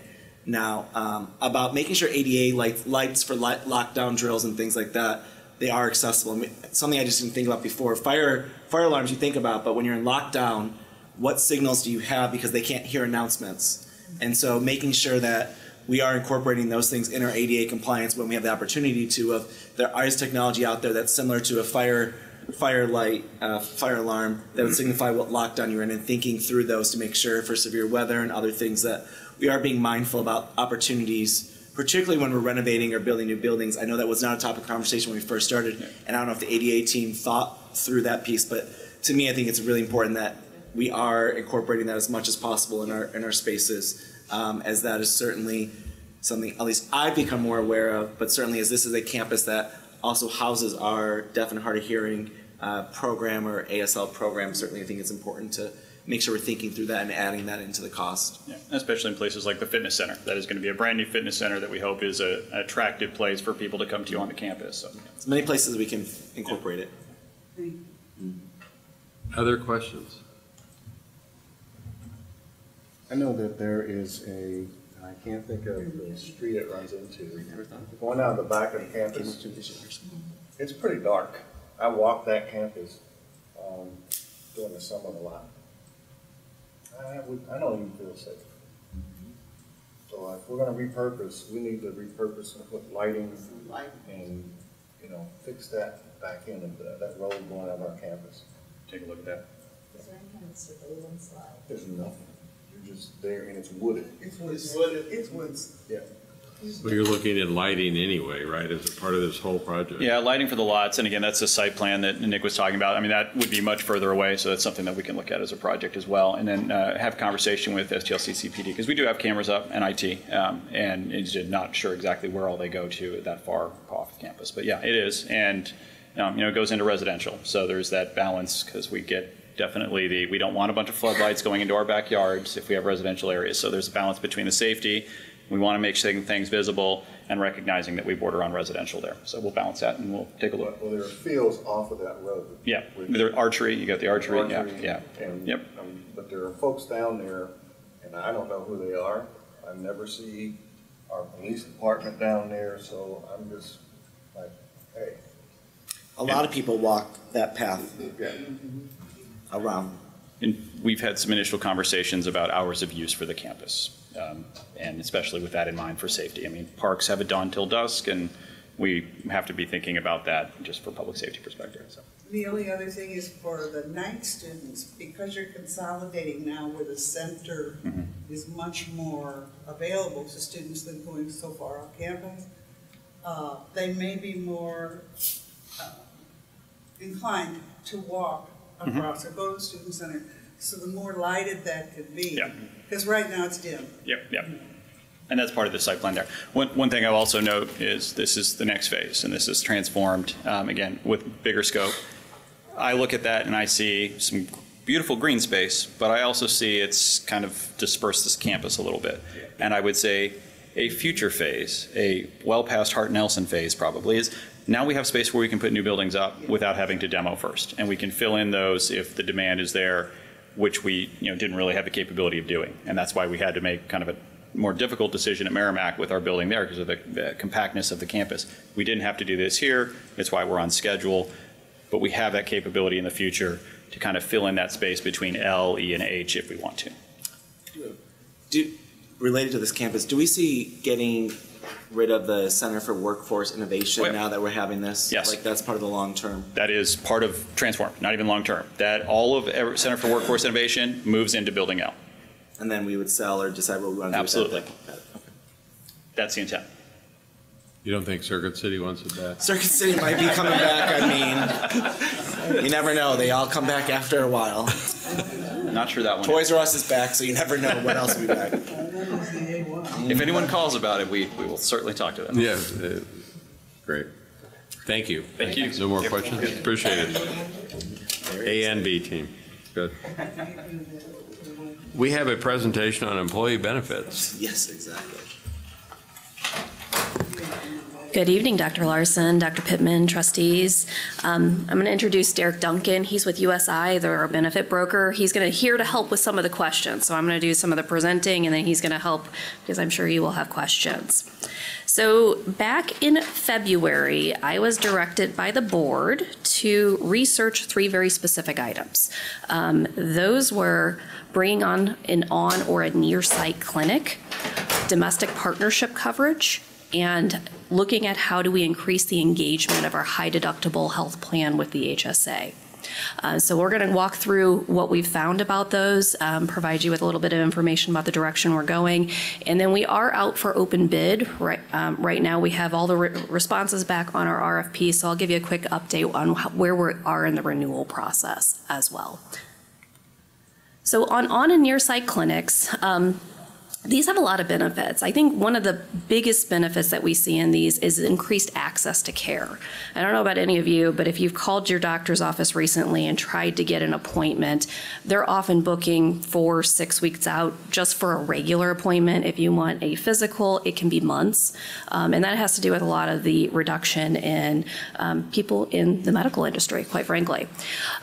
now um, about making sure ADA light, lights for light, lockdown drills and things like that they are accessible. I mean, something I just didn't think about before. Fire fire alarms you think about, but when you're in lockdown, what signals do you have because they can't hear announcements? And so making sure that we are incorporating those things in our ADA compliance when we have the opportunity to. Of there is technology out there that's similar to a fire fire light, uh, fire alarm that would signify what lockdown you're in, and thinking through those to make sure for severe weather and other things that we are being mindful about opportunities, particularly when we're renovating or building new buildings. I know that was not a topic of conversation when we first started, and I don't know if the ADA team thought through that piece, but to me, I think it's really important that we are incorporating that as much as possible in our in our spaces, um, as that is certainly something at least I've become more aware of. But certainly, as this is a campus that also houses our deaf and hard of hearing uh, program or ASL program, certainly I think it's important to make sure we're thinking through that and adding that into the cost. Yeah, especially in places like the fitness center. That is going to be a brand new fitness center that we hope is a, an attractive place for people to come to on the campus. So. As many places we can incorporate it. Other questions? I know that there is a, I can't think of the street it runs into. Going out the back of the campus. It's pretty dark. I walk that campus, um, during the summer a lot. I would, I don't even feel safe. So uh, if we're gonna repurpose, we need to repurpose and put lighting and, you know, fix that back end of the, that road going out of our campus. Take a look at that. Is there any kind of surveillance like? There's nothing. You're just there and it's wooded. It's woods. It's woods. Yeah. Well, you're looking at lighting anyway, right, as a part of this whole project? Yeah, lighting for the lots, and again, that's the site plan that Nick was talking about. I mean, that would be much further away, so that's something that we can look at as a project as well. And then uh, have a conversation with STLCC PD, because we do have cameras up and IT, um, and it's not sure exactly where all they go to that far off campus. But yeah, it is, and um, you know, it goes into residential, so there's that balance, because we get definitely the, we don't want a bunch of floodlights going into our backyards if we have residential areas. So there's a balance between the safety, we want to make thing- things visible, and recognizing that we border on residential there. So we'll balance that, and we'll take a look. Well, there are fields off of that road. Yeah, which- the archery, you got the archery, yeah, Archery, yeah. And, Yep. um, But there are folks down there, and I don't know who they are. I never see our police department down there, so I'm just like, hey. A lot of people walk that path yeah. around. And we've had some initial conversations about hours of use for the campus, um, and especially with that in mind for safety. I mean, parks have a dawn till dusk, and we have to be thinking about that just for public safety perspective, so. The only other thing is for the night students, because you're consolidating now where the center is much more available to students than going so far off campus, uh, they may be more uh, inclined to walk across or go to the student center. So the more lighted that could be. Yeah. Because right now it's dim. Yep, yep. And that's part of the site plan there. One, one thing I'll also note is this is the next phase, and this is transformed, um, again, with bigger scope. I look at that and I see some beautiful green space, but I also see it's kind of dispersed this campus a little bit. And I would say a future phase, a well past Hart Nelson phase probably, is now we have space where we can put new buildings up without having to demo first. And we can fill in those if the demand is there, which we you know, didn't really have the capability of doing. And that's why we had to make kind of a more difficult decision at Meramec with our building there because of the, the compactness of the campus. We didn't have to do this here. It's why we're on schedule. But we have that capability in the future to kind of fill in that space between L, E, and H if we want to. Do, related to this campus, do we see getting rid of the Center for Workforce Innovation now that we're having this? Yes. Like that's part of the long term. That is part of Transform, not even long term. That all of Center for Workforce Innovation moves into Building L. And then we would sell or decide what we want to Absolutely. do with that. That's the intent. You don't think Circuit City wants it back? Circuit City might be coming back. I mean, you never know. They all come back after a while. Not sure that one. Toys R Us is back, so you never know what else will be back. If anyone calls about it, we, we will certainly talk to them. Yeah, uh, great. Thank you. Thank you. No more questions? Appreciate it. A and B team, good. We have a presentation on employee benefits. Yes, exactly. Good evening, Dr. Larson, Dr. Pittman, trustees. Um, I'm going to introduce Derek Duncan. He's with USI, they're our benefit broker. He's going to here to help with some of the questions. So I'm going to do some of the presenting, and then he's going to help because I'm sure you will have questions. So back in February, I was directed by the board to research three very specific items. Um, those were bringing on an on or a near site clinic, domestic partnership coverage, and looking at how do we increase the engagement of our high deductible health plan with the HSA. Uh, so we're going to walk through what we've found about those, um, provide you with a little bit of information about the direction we're going, and then we are out for open bid. Right, um, right now, we have all the re- responses back on our RFP, so I'll give you a quick update on where we are in the renewal process as well. So on on and near site clinics. Um, these have a lot of benefits. I think one of the biggest benefits that we see in these is increased access to care. I don't know about any of you, but if you've called your doctor's office recently and tried to get an appointment, they're often booking four, six weeks out just for a regular appointment. If you want a physical, it can be months. Um, and that has to do with a lot of the reduction in um, people in the medical industry, quite frankly.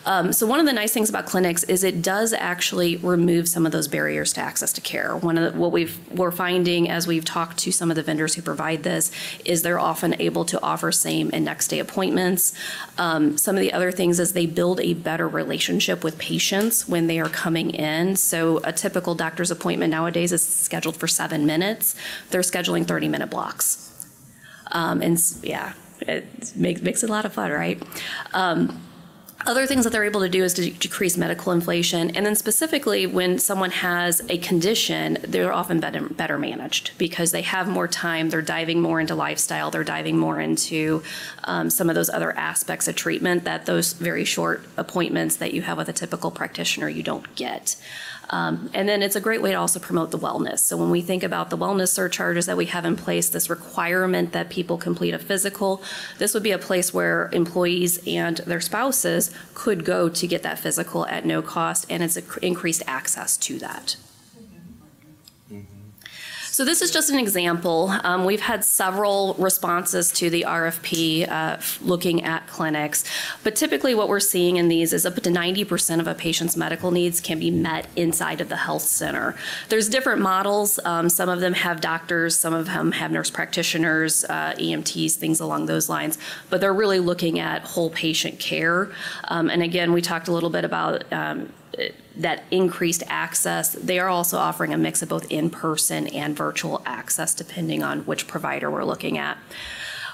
Um, so, one of the nice things about clinics is it does actually remove some of those barriers to access to care. One of the, what we've we're finding as we've talked to some of the vendors who provide this is they're often able to offer same and next day appointments. Um, some of the other things is they build a better relationship with patients when they are coming in. So a typical doctor's appointment nowadays is scheduled for seven minutes. They're scheduling 30 minute blocks. Um, and yeah, it makes, makes it a lot of fun, right? Um, other things that they're able to do is to decrease medical inflation. And then specifically, when someone has a condition, they're often better, better managed because they have more time. They're diving more into lifestyle. They're diving more into um, some of those other aspects of treatment that those very short appointments that you have with a typical practitioner you don't get. Um, and then it's a great way to also promote the wellness. So when we think about the wellness surcharges that we have in place, this requirement that people complete a physical, this would be a place where employees and their spouses could go to get that physical at no cost, and it's increased access to that. So this is just an example. Um, we've had several responses to the RFP uh, looking at clinics, but typically what we're seeing in these is up to 90% of a patient's medical needs can be met inside of the health center. There's different models. Um, some of them have doctors, some of them have nurse practitioners, uh, EMTs, things along those lines, but they're really looking at whole patient care. Um, and again, we talked a little bit about um, that increased access. They are also offering a mix of both in-person and virtual access depending on which provider we're looking at.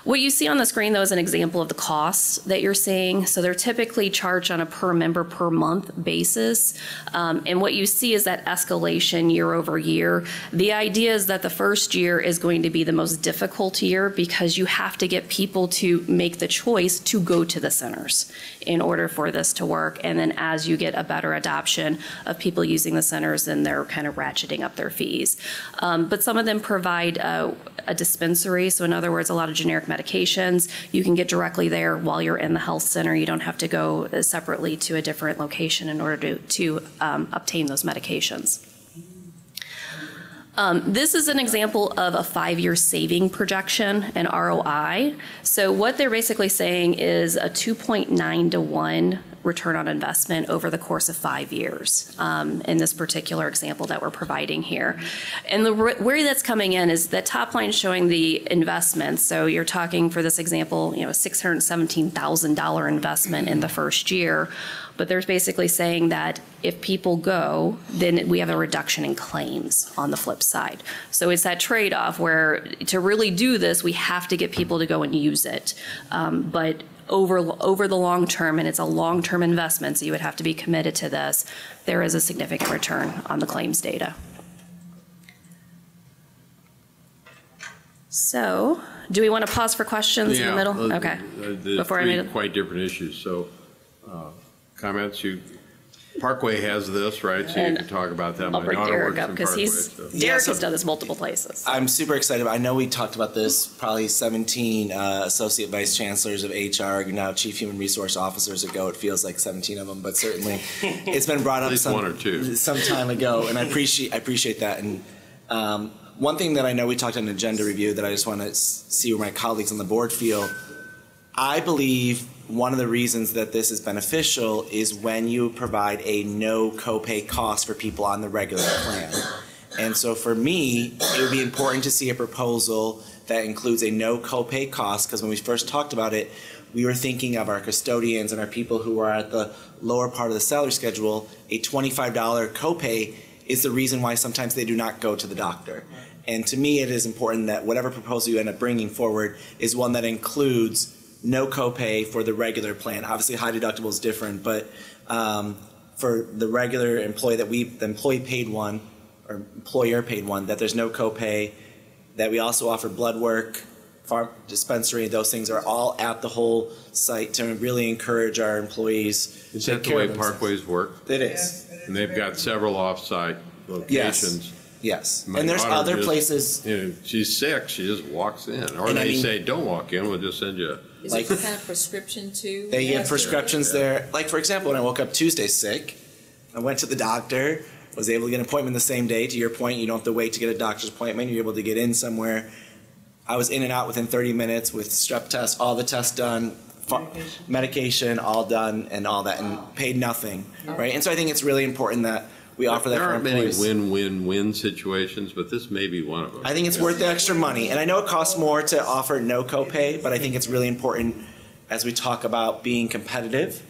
What you see on the screen, though, is an example of the costs that you're seeing. So they're typically charged on a per member per month basis. Um, and what you see is that escalation year over year. The idea is that the first year is going to be the most difficult year because you have to get people to make the choice to go to the centers in order for this to work. And then as you get a better adoption of people using the centers, then they're kind of ratcheting up their fees. Um, but some of them provide uh, a dispensary. So in other words, a lot of generic medications you can get directly there while you're in the health center. You don't have to go separately to a different location in order to, to um, obtain those medications. Um, this is an example of a five-year saving projection and ROI. So what they're basically saying is a 2.9 to 1 return on investment over the course of five years um, in this particular example that we're providing here. And the where that's coming in is the top line showing the investments. So you're talking for this example, you know, a $617,000 investment in the first year. But there's basically saying that if people go, then we have a reduction in claims on the flip side. So it's that trade-off where to really do this, we have to get people to go and use it. Um, But over, over the long term, and it's a long-term investment, so you would have to be committed to this, there is a significant return on the claims data. So, do we want to pause for questions in the Yeah, middle? uh, Okay. uh, The Before I three made it- quite different issues, so uh, comments, you, Parkway has this, right? So you And can talk about that. I'll My bring daughter Derek works up in because Parkway, he's, so- Derek so- has done this multiple places. I'm super excited. I know we talked about this. Probably 17 uh, associate vice chancellors of HR, now chief human resource officers ago. It feels like 17 of them, but certainly [LAUGHS] it's been brought At up least some, one or two. some time ago, and I appreciate I appreciate that. And um, one thing that I know we talked on agenda review that I just want to see where my colleagues on the board feel. I believe one of the reasons that this is beneficial is when you provide a no copay cost for people on the regular plan. And so for me, it would be important to see a proposal that includes a no copay cost, because when we first talked about it, we were thinking of our custodians and our people who are at the lower part of the salary schedule. A twenty-five dollar copay is the reason why sometimes they do not go to the doctor. And to me, it is important that whatever proposal you end up bringing forward is one that includes no copay for the regular plan. Obviously, high deductible is different, but um, for the regular employee that we, the employee paid one, or employer paid one, that there's no copay, that we also offer blood work, farm dispensary, those things are all at the whole site to really encourage our employees. Is to that take the way. Parkways work? It is. And they've got several off-site locations. Yes. My And there's daughter other just- places. You know, she's sick, she just walks in. Or And I they mean- say, don't walk in, we'll just send you. Is Like- it kind of prescription too? They Yes. have prescriptions there. Like for example, when I woke up Tuesday sick, I went to the doctor, was able to get an appointment the same day. To your point, you don't have to wait to get a doctor's appointment. You're able to get in somewhere. I was in and out within 30 minutes with strep tests, all the tests done, ph- medication all done, and all that, and paid nothing, right? And so I think it's really important that we offer that There for aren't many employees. win-win-win situations, but this may be one of them. I think it's worth the extra money, and I know it costs more to offer no copay, but I think it's really important as we talk about being competitive,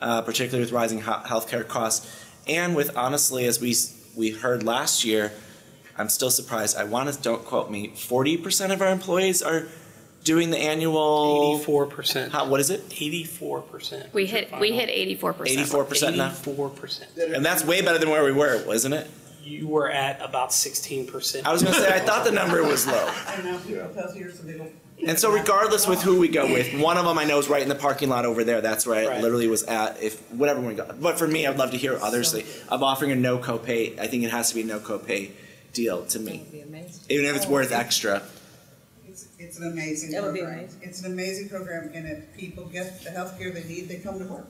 uh, particularly with rising ho- healthcare costs, and with honestly, as we we heard last year, I'm still surprised. I want to don't quote me. Forty percent of our employees are doing the annual. Eighty-four percent. How, what is it? Eighty-four percent. We hit, we hit 84%. Eighty-four percent now, Eighty-four percent. and that's way better than where we were, wasn't it? You were at about sixteen percent. I was going to say I thought the number was low. [LAUGHS] And now people are healthier, so they don't. And so regardless with who we go with, one of them I know is right in the parking lot over there. That's where I Right. literally was at. If whatever we go, but for me, I'd love to hear others say of offering a no copay. I think it has to be a no copay deal to me, be amazing. even if it's worth extra. It's, it's an amazing That would be program. amazing. It's an amazing program, and if people get the health care they need, they come to work.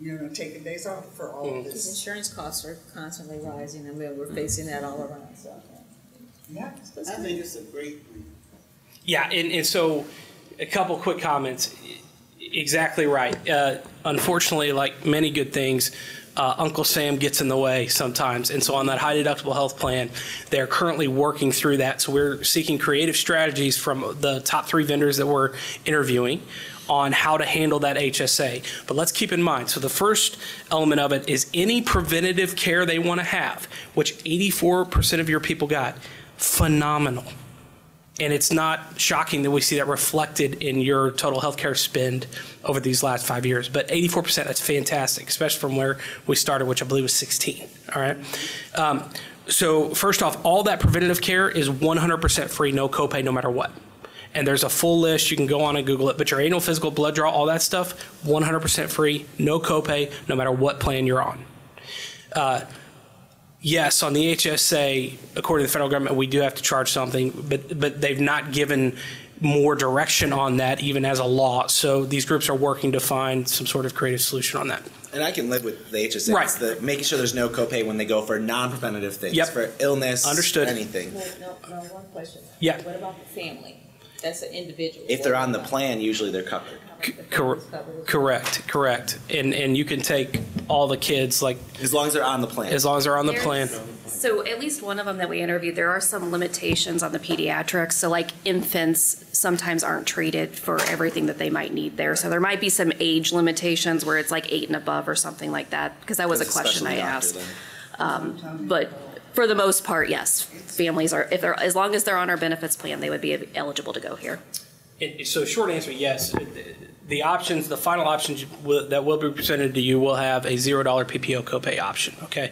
You're not taking days off for all of Because this. insurance costs are constantly rising, and we're, we're facing that all around, so. Yeah. I think it's a great thing. Yeah, and, and so a couple quick comments. Exactly right. Uh, unfortunately, like many good things, uh, Uncle Sam gets in the way sometimes. And so on that high deductible health plan, they're currently working through that. So we're seeking creative strategies from the top three vendors that we're interviewing on how to handle that HSA. But let's keep in mind, so the first element of it is any preventative care they want to have, which 84% of your people got, phenomenal. And it's not shocking that we see that reflected in your total healthcare spend over these last five years. But 84%, that's fantastic, especially from where we started, which I believe was 16. All right. Um, so, first off, all that preventative care is 100% free, no copay, no matter what. And there's a full list. You can go on and Google it. But your annual physical blood draw, all that stuff, 100% free, no copay, no matter what plan you're on. Uh, yes, on the HSA, according to the federal government, we do have to charge something, but, but they've not given more direction on that even as a law. So these groups are working to find some sort of creative solution on that. And I can live with the HSA. Right. It's the making sure there's no copay when they go for non-preventative things, Yep. for illness, Understood. anything. No, no, no, one question. Yeah. What about the family? That's an individual. If they're on the plan, usually they're covered. Cor- Correct, correct. And, and you can take all the kids, like, As long as they're on the plan. as long as they're on the plan. So at least one of them that we interviewed, there are some limitations on the pediatrics. So like infants sometimes aren't treated for everything that they might need there. So there might be some age limitations where it's like eight and above or something like that, because that was a That's question I specialty doctor asked. then. Um, But for the most part, yes, families are, if they're, as long as they're on our benefits plan, they would be eligible to go here. It- So short answer, yes. The options, the final options that will be presented to you will have a $0 PPO copay option, okay?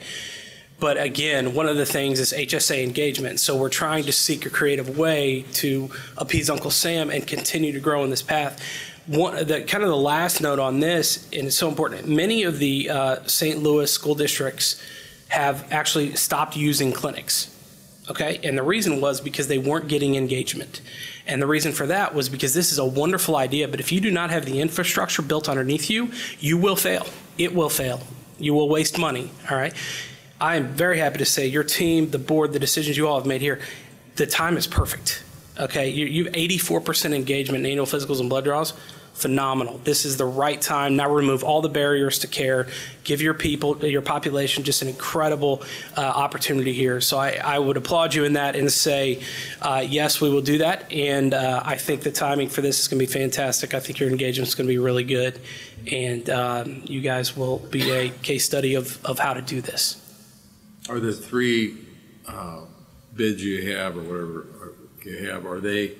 But again, one of the things is HSA engagement. So we're trying to seek a creative way to appease Uncle Sam and continue to grow in this path. One, the, kind of the last note on this, and it's so important, many of the uh, St. Louis school districts have actually stopped using clinics okay? And the reason was because they weren't getting engagement. And the reason for that was because this is a wonderful idea, but if you do not have the infrastructure built underneath you, you will fail. It will fail. You will waste money, all right? I am very happy to say your team, the board, the decisions you all have made here, the time is perfect. Okay, you, you have 84% engagement in annual physicals and blood draws. Phenomenal. This is the right time. Now remove all the barriers to care. Give your people, your population, just an incredible uh, opportunity here. So I, I would applaud you in that and say, uh, yes, we will do that. And uh, I think the timing for this is going to be fantastic. I think your engagement is going to be really good, and um, you guys will be a case study of, of how to do this. Are the three uh, bids you have or whatever you have, are they,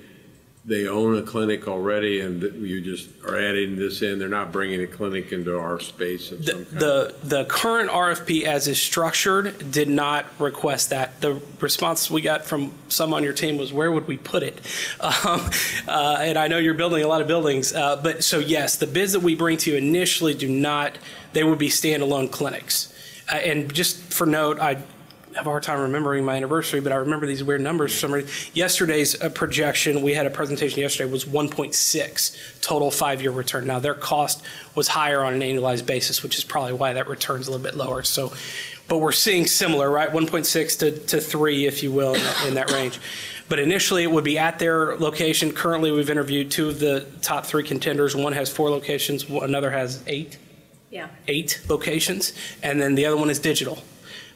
they own a clinic already and you just are adding this in? They're not bringing a clinic into our space of some kind? The, the current RFP as is structured did not request that. The response we got from some on your team was, where would we put it? [LAUGHS] Um, uh, And I know you're building a lot of buildings, uh, but so yes, the bids that we bring to you initially do not, they would be standalone clinics. Uh, And just for note, I have a hard time remembering my anniversary, but I remember these weird numbers for some reason. Yesterday's uh, projection, we had a presentation yesterday, was 1.6 total five-year return. Now, their cost was higher on an annualized basis, which is probably why that return's a little bit lower. So, but we're seeing similar, right? 1.6 to, to 3, if you will, in that, in that range. But initially, it would be at their location. Currently, we've interviewed two of the top three contenders. One has four locations, another has eight Yeah. eight locations, and then the other one is digital.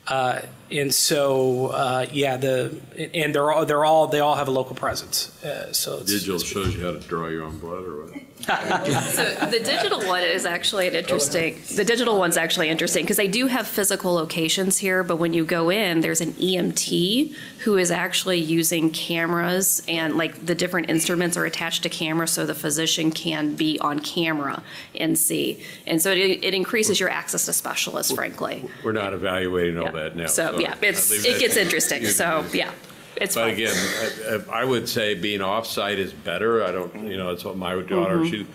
Uh, and so, uh, yeah, the and they're all they're all they all have a local presence. Uh, so it's, Digital shows you how to draw your own blood or what? [LAUGHS] So the digital one is actually an interesting, the digital one's actually interesting because they do have physical locations here, but when you go in, there's an EMT who is actually using cameras and like the different instruments are attached to cameras so the physician can be on camera and see. And so it, it increases your access to specialists, frankly. We're not evaluating all that now. So, yeah, it's, I it gets interesting. So, yeah, it's But fine. again, I- I I would say being off-site is better. I don't, you know, it's what my daughter, Mhm. she,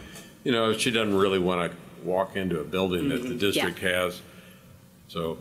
you know, she doesn't really want to walk into a building that the Mm-hmm. district has. So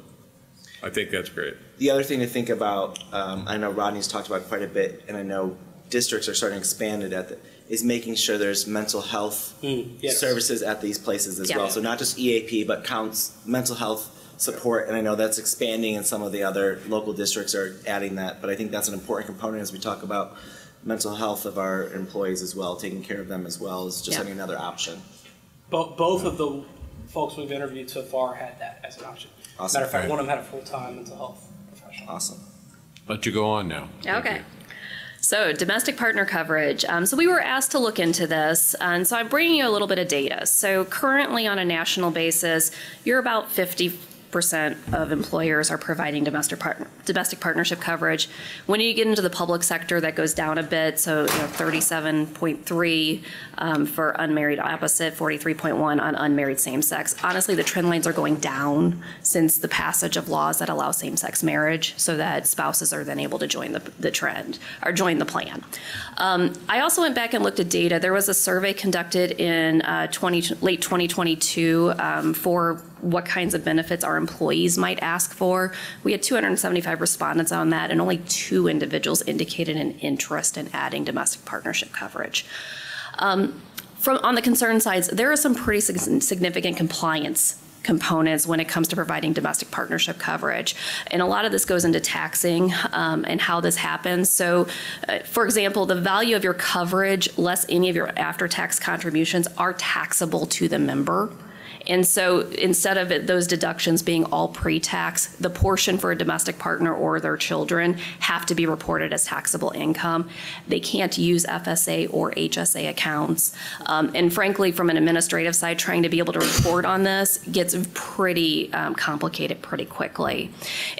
I think that's great. The other thing to think about, um, I know Rodney's talked about quite a bit, and I know districts are starting to expand it at the, is making sure there's mental health yes. services at these places as Yeah. well. So not just EAP, but counts mental health support, and I know that's expanding, and some of the other local districts are adding that. But I think that's an important component as we talk about mental health of our employees as well, taking care of them as well is just Yeah. having another option. Both both of the folks we've interviewed so far had that as an option. Awesome. Matter of fact, one of them had a full time mental health professional. Awesome. Let you go on now. Okay. So domestic partner coverage. Um, so we were asked to look into this, and so I'm bringing you a little bit of data. So currently, on a national basis, you're about 50 percent of employers are providing domestic domestic partnership coverage. When you get into the public sector, that goes down a bit. So you know, 37.3 um, for unmarried opposite, 43.1 on unmarried same sex. Honestly, the trend lines are going down since the passage of laws that allow same sex marriage, so that spouses are then able to join the, the trend or join the plan. Um, I also went back and looked at data. There was a survey conducted in uh, 20, late 2022 um, for what kinds of benefits our employees might ask for. We had 275 respondents on that, and only two individuals indicated an interest in adding domestic partnership coverage. Um, from on the concern sides, there are some pretty significant compliance components when it comes to providing domestic partnership coverage. And a lot of this goes into taxing um, and how this happens. So, uh, for example, the value of your coverage less any of your after-tax contributions are taxable to the member. And so instead of it- those deductions being all pre-tax, the portion for a domestic partner or their children have to be reported as taxable income. They can't use FSA or HSA accounts. Um, And frankly, from an administrative side, trying to be able to report on this gets pretty um, complicated pretty quickly.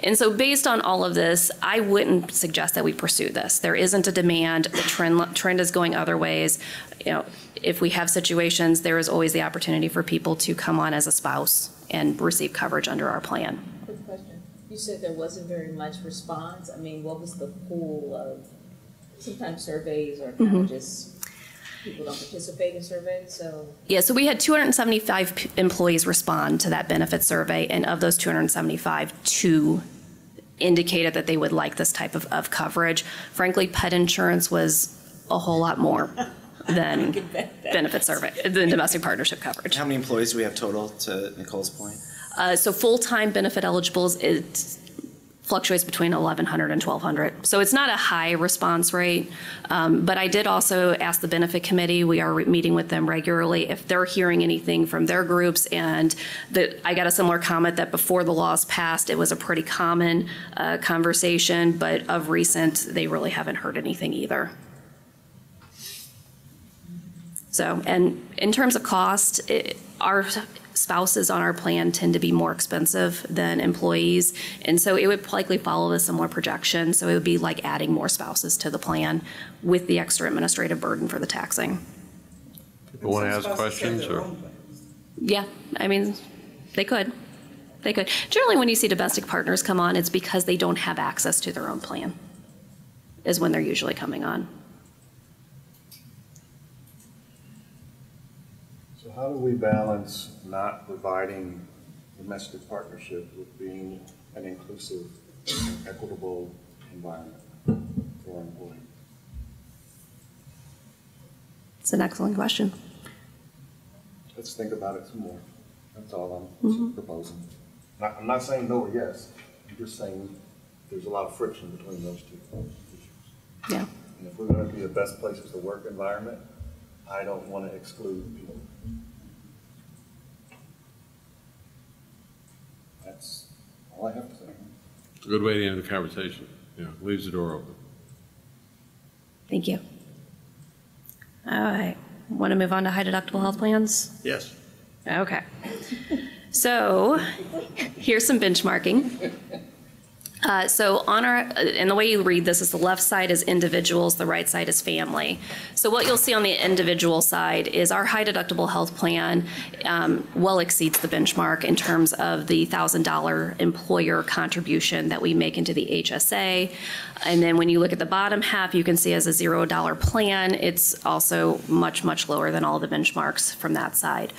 And so based on all of this, I wouldn't suggest that we pursue this. There isn't a demand, the trend, trend is going other ways. You know, if we have situations, there is always the opportunity for people to come on as a spouse and receive coverage under our plan. Quick question. You said there wasn't very much response. I mean, what was the pool of, sometimes surveys are kind Mhm. of just, people don't participate in surveys, so. Yeah, so we had 275 p- employees respond to that benefit survey, and of those 275, two indicated that they would like this type of, of coverage. Frankly, pet insurance was a whole lot more [LAUGHS] than benefit survey, than domestic partnership coverage. How many employees do we have total, to Nicole's point? Uh, So full-time benefit eligibles, it fluctuates between 1,100 and 1,200. So it's not a high response rate, Um, but I did also ask the benefit committee, we are meeting with them regularly, if they're hearing anything from their groups, and that, I got a similar comment that before the laws passed, it was a pretty common uh, conversation, but of recent, they really haven't heard anything either. So, and in terms of cost, it- our spouses on our plan tend to be more expensive than employees. And so it would likely follow a similar projection. So it would be like adding more spouses to the plan with the extra administrative burden for the taxing. People want to ask questions or? Yeah, I mean, they could. They could. Generally, when you see domestic partners come on, it's because they don't have access to their own plan, is when they're usually coming on. How do we balance not providing domestic partnership with being an inclusive, equitable environment for our employees? It's an excellent question. Let's think about it some more. That's all. I'm mm-hmm. proposing. Not, I'm not saying no or yes, I'm just saying there's a lot of friction between those two issues. Yeah. And if we're gonna be the best places to work environment, I don't wanna exclude people. That's all I have to say. It's a good way to end the conversation. Yeah, leaves the door open. Thank you. All right. Want to move on to high deductible health plans? Yes. Okay. So here's some benchmarking. Uh, So on our, uh, and the way you read this is the left side is individuals, the right side is family. So what you'll see on the individual side is our high deductible health plan um, well exceeds the benchmark in terms of the $1,000 employer contribution that we make into the HSA. And then when you look at the bottom half, you can see as a $0 plan, it's also much, much lower than all the benchmarks from that side.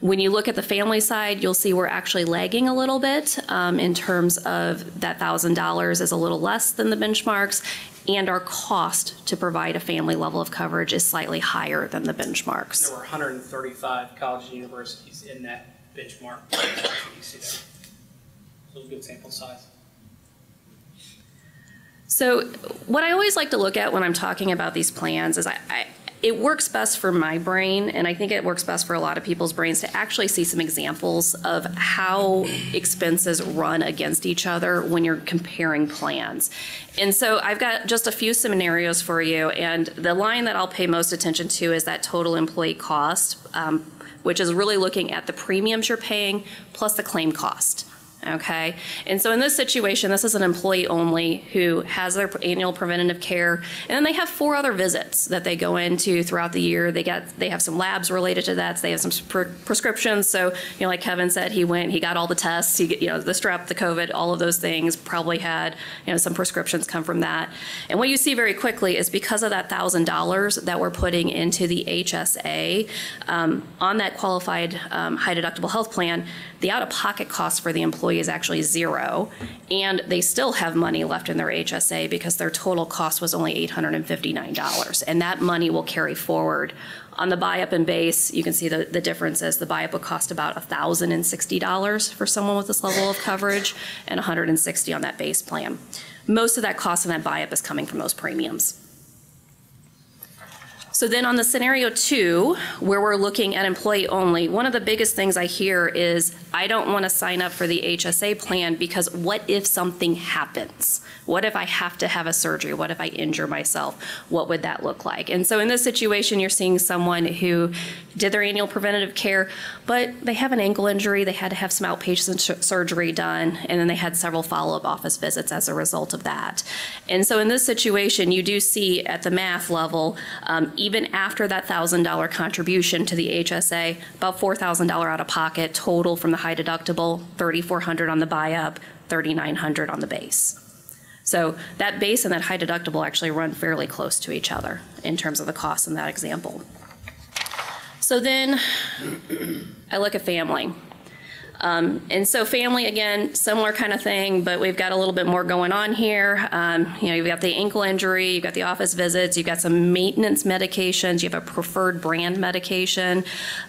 When you look at the family side, you'll see we're actually lagging a little bit um, in terms of that $1,000 is a little less than the benchmarks, and our cost to provide a family level of coverage is slightly higher than the benchmarks. There were 135 colleges and universities in that benchmark. [COUGHS] You see that. So a good sample size. So what I always like to look at when I'm talking about these plans is I, I it works best for my brain, and I think it works best for a lot of people's brains to actually see some examples of how expenses run against each other when you're comparing plans. And so I've got just a few scenarios for you, and the line that I'll pay most attention to is that total employee cost, um, which is really looking at the premiums you're paying plus the claim cost. Okay, and so in this situation, this is an employee only who has their annual preventative care, and then they have four other visits that they go into throughout the year. They get they have some labs related to that. So they have some pre- prescriptions. So you know, like Kevin said, he went, he got all the tests, he you know the strep, the COVID, all of those things. Probably had you know some prescriptions come from that. And what you see very quickly is because of that thousand dollars that we're putting into the HSA um, on that qualified um, high deductible health plan, the out of pocket cost for the employee employee is actually zero, and they still have money left in their HSA because their total cost was only $859, and that money will carry forward. On the buy-up and base, you can see the, the differences. The buy-up would cost about $1,060 for someone with this level of coverage, and 160 on that base plan. Most of that cost in that buy-up is coming from those premiums. So then on the scenario two, where we're looking at employee only, one of the biggest things I hear is, I don't want to sign up for the HSA plan because what if something happens? What if I have to have a surgery? What if I injure myself? What would that look like? And so in this situation, you're seeing someone who did their annual preventative care, but they have an ankle injury, they had to have some outpatient surgery done, and then they had several follow-up office visits as a result of that. And so in this situation, you do see at the math level, um, even after that $1,000 contribution to the HSA, about $4,000 out of pocket total from the high deductible, 3,400 on the buy-up, 3,900 on the base. So that base and that high deductible actually run fairly close to each other in terms of the cost in that example. So then I look at family. Um, and so family, again, similar kind of thing, but we've got a little bit more going on here. Um, you know, you've got the ankle injury, you've got the office visits, you've got some maintenance medications, you have a preferred brand medication.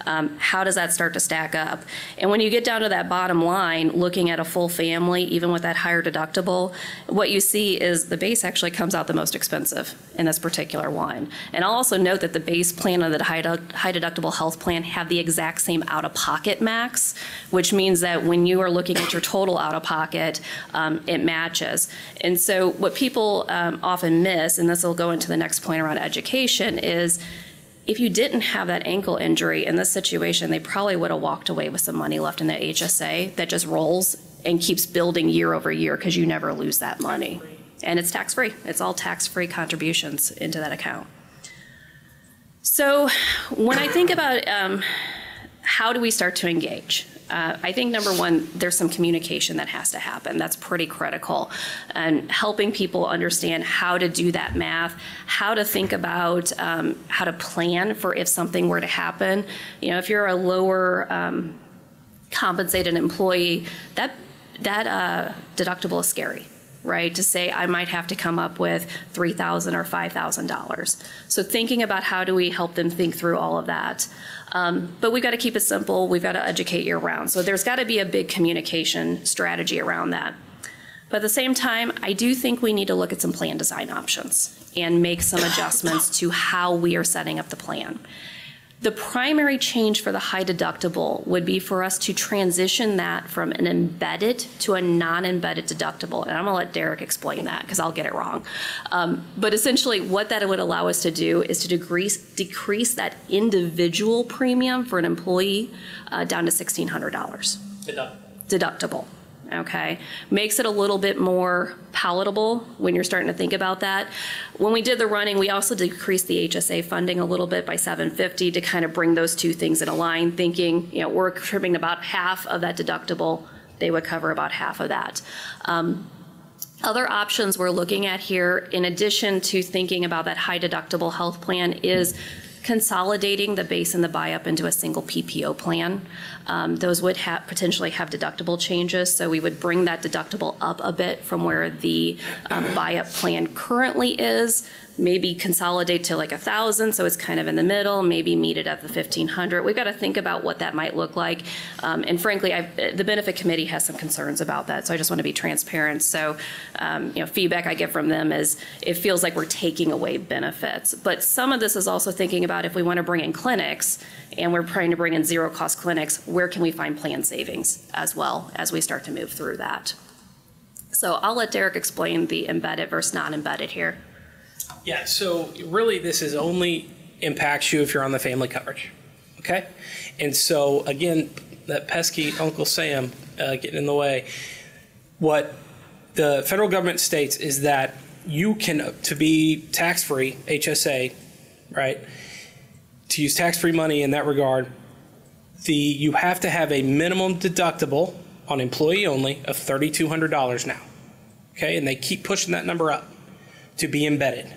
Um, how does that start to stack up? And when you get down to that bottom line, looking at a full family, even with that higher deductible, what you see is the base actually comes out the most expensive in this particular one. And I'll also note that the base plan and the high, high deductible health plan have the exact same out-of-pocket max, which means that when you are looking at your total out-of-pocket, um, it matches. And so what people um, often miss, and this will go into the next point around education, is if you didn't have that ankle injury in this situation, they probably would have walked away with some money left in the HSA that just rolls and keeps building year over year because you never lose that money. And it's tax-free. It's all tax-free contributions into that account. So when I think about um, how do we start to engage? Uh, I think number one, there's some communication that has to happen. That's pretty critical. And helping people understand how to do that math, how to think about um, how to plan for if something were to happen. You know, if you're a lower um, compensated employee, that, that uh, deductible is scary right? To say I might have to come up with 3,000 or $5,000. So thinking about how do we help them think through all of that. Um, but we've got to keep it simple. We've got to educate year round. So there's got to be a big communication strategy around that. But at the same time, I do think we need to look at some plan design options and make some adjustments to how we are setting up the plan. The primary change for the high deductible would be for us to transition that from an embedded to a non-embedded deductible. And I'm going to let Derek explain that because I'll get it wrong. Um, but essentially, what that would allow us to do is to decrease, decrease that individual premium for an employee uh, down to $1,600 deductible. Okay, makes it a little bit more palatable when you're starting to think about that. When we did the running, we also decreased the HSA funding a little bit by 750 to kind of bring those two things in a line. Thinking, you know, we're trimming about half of that deductible; they would cover about half of that. Um, other options we're looking at here, in addition to thinking about that high deductible health plan, is consolidating the base and the buy-up into a single PPO plan. Um, those would ha- potentially have deductible changes, so we would bring that deductible up a bit from where the um, buy-up plan currently is, maybe consolidate to like a thousand, so it's kind of in the middle, maybe meet it at the 1500. We've got to think about what that might look like. Um, and frankly, I've, the benefit committee has some concerns about that, so I just want to be transparent. So, um, you know, feedback I get from them is it feels like we're taking away benefits. But some of this is also thinking about if we want to bring in clinics and we're trying to bring in zero cost clinics, where can we find plan savings as well as we start to move through that? So I'll let Derek explain the embedded versus non-embedded here. Yeah, so really this is only impacts you if you're on the family coverage. Okay? And so again, that pesky Uncle Sam uh, getting in the way. What the federal government states is that you can, to be tax free, HSA, right? To use tax free money in that regard, the you have to have a minimum deductible on employee only of $3,200 now. Okay? And they keep pushing that number up to be embedded.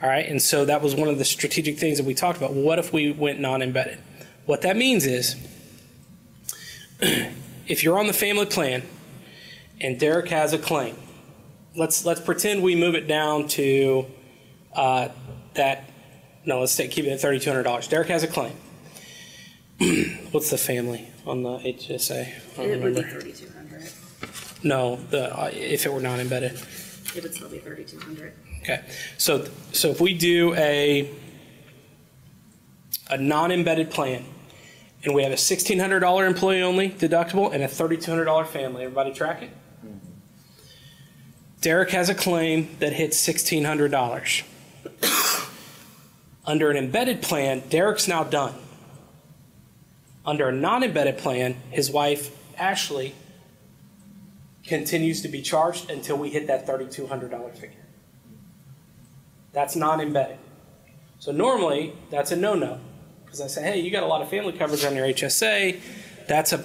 All right, and so that was one of the strategic things that we talked about. What if we went non-embedded? What that means is, [CLEARS THROAT] if you're on the family plan and Derek has a claim. Let's, let's pretend we move it down to uh, that, no, let's say, keep it at $3,200. Derek has a claim. [CLEARS THROAT] What's the family on the HSA? It would be remember. 3,200. No, the, uh, if it were not embedded. It would still be 3,200. Okay, so, so if we do a, a non-embedded plan, and we have a sixteen hundred dollar employee only deductible and a thirty-two hundred dollar family, everybody track it? Derek has a claim that hits sixteen hundred dollars. Under an embedded plan, Derek's now done. Under a non-embedded plan, his wife, Ashley, continues to be charged until we hit that thirty-two hundred dollar figure. That's not embedded. So normally, that's a no-no. Because I say, hey, you got a lot of family coverage on your HSA. That's a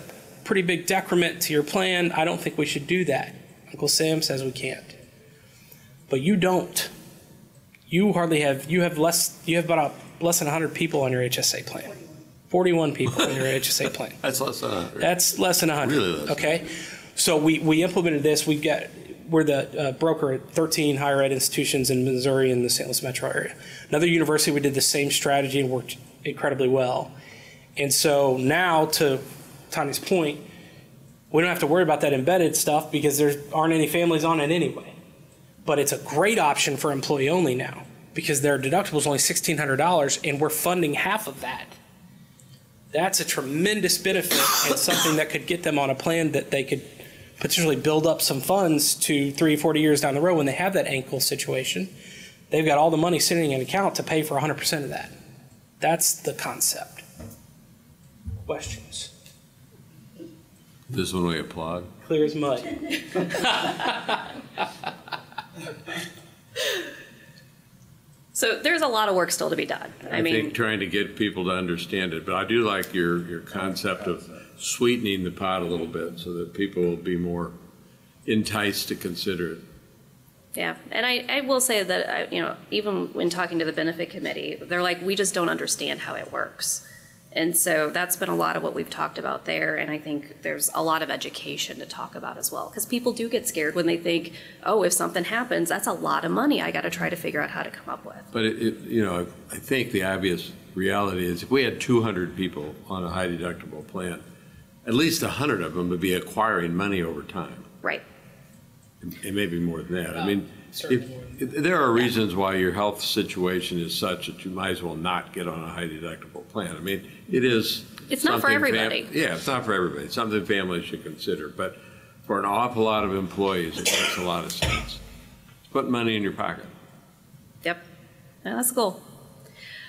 pretty big decrement to your plan. I don't think we should do that. Uncle Sam says we can't. But you don't. You hardly have, you have less, you have about a, less than 100 people on your HSA plan. 41 people on your HSA plan. [LAUGHS] That's less than hundred. That's less than 100. Really less. Okay? So we, we implemented this. We've got, we're the uh, broker at 13 higher ed institutions in Missouri and the St. Louis metro area. Another university, we did the same strategy and worked incredibly well. And so now, to Tony's point, we don't have to worry about that embedded stuff because there aren't any families on it anyway. But it's a great option for employee only now because their deductible is only $1,600 and we're funding half of that. That's a tremendous benefit and something that could get them on a plan that they could potentially build up some funds to three, 40 years down the road when they have that ankle situation. They've got all the money sitting in an account to pay for 100% of that. That's the concept. Questions? This one we applaud. Clear as mud. [LAUGHS] So there's a lot of work still to be done. I I mean, think trying to get people to understand it, but I do like your, your concept of sweetening the pot a little bit so that people will be more enticed to consider it. Yeah, and I, I will say that, I, you know, even when talking to the benefit committee, they're like, we just don't understand how it works. And so that's been a lot of what we've talked about there, and I think there's a lot of education to talk about as well. Because people do get scared when they think, oh, if something happens, that's a lot of money I gotta try to figure out how to come up with. But it, it, you know, I think the obvious reality is if we had 200 people on a high deductible plan, at least 100 of them would be acquiring money over time. Right. And maybe more than that. I mean, if, if- there are reasons why your health situation is such that you might as well not get on a high deductible plan. I mean, it is. It's not for something fam- everybody. Yeah, it's not for everybody. It's something families should consider. But for an awful lot of employees, it makes a lot of sense. Put money in your pocket. Yep, that's the goal.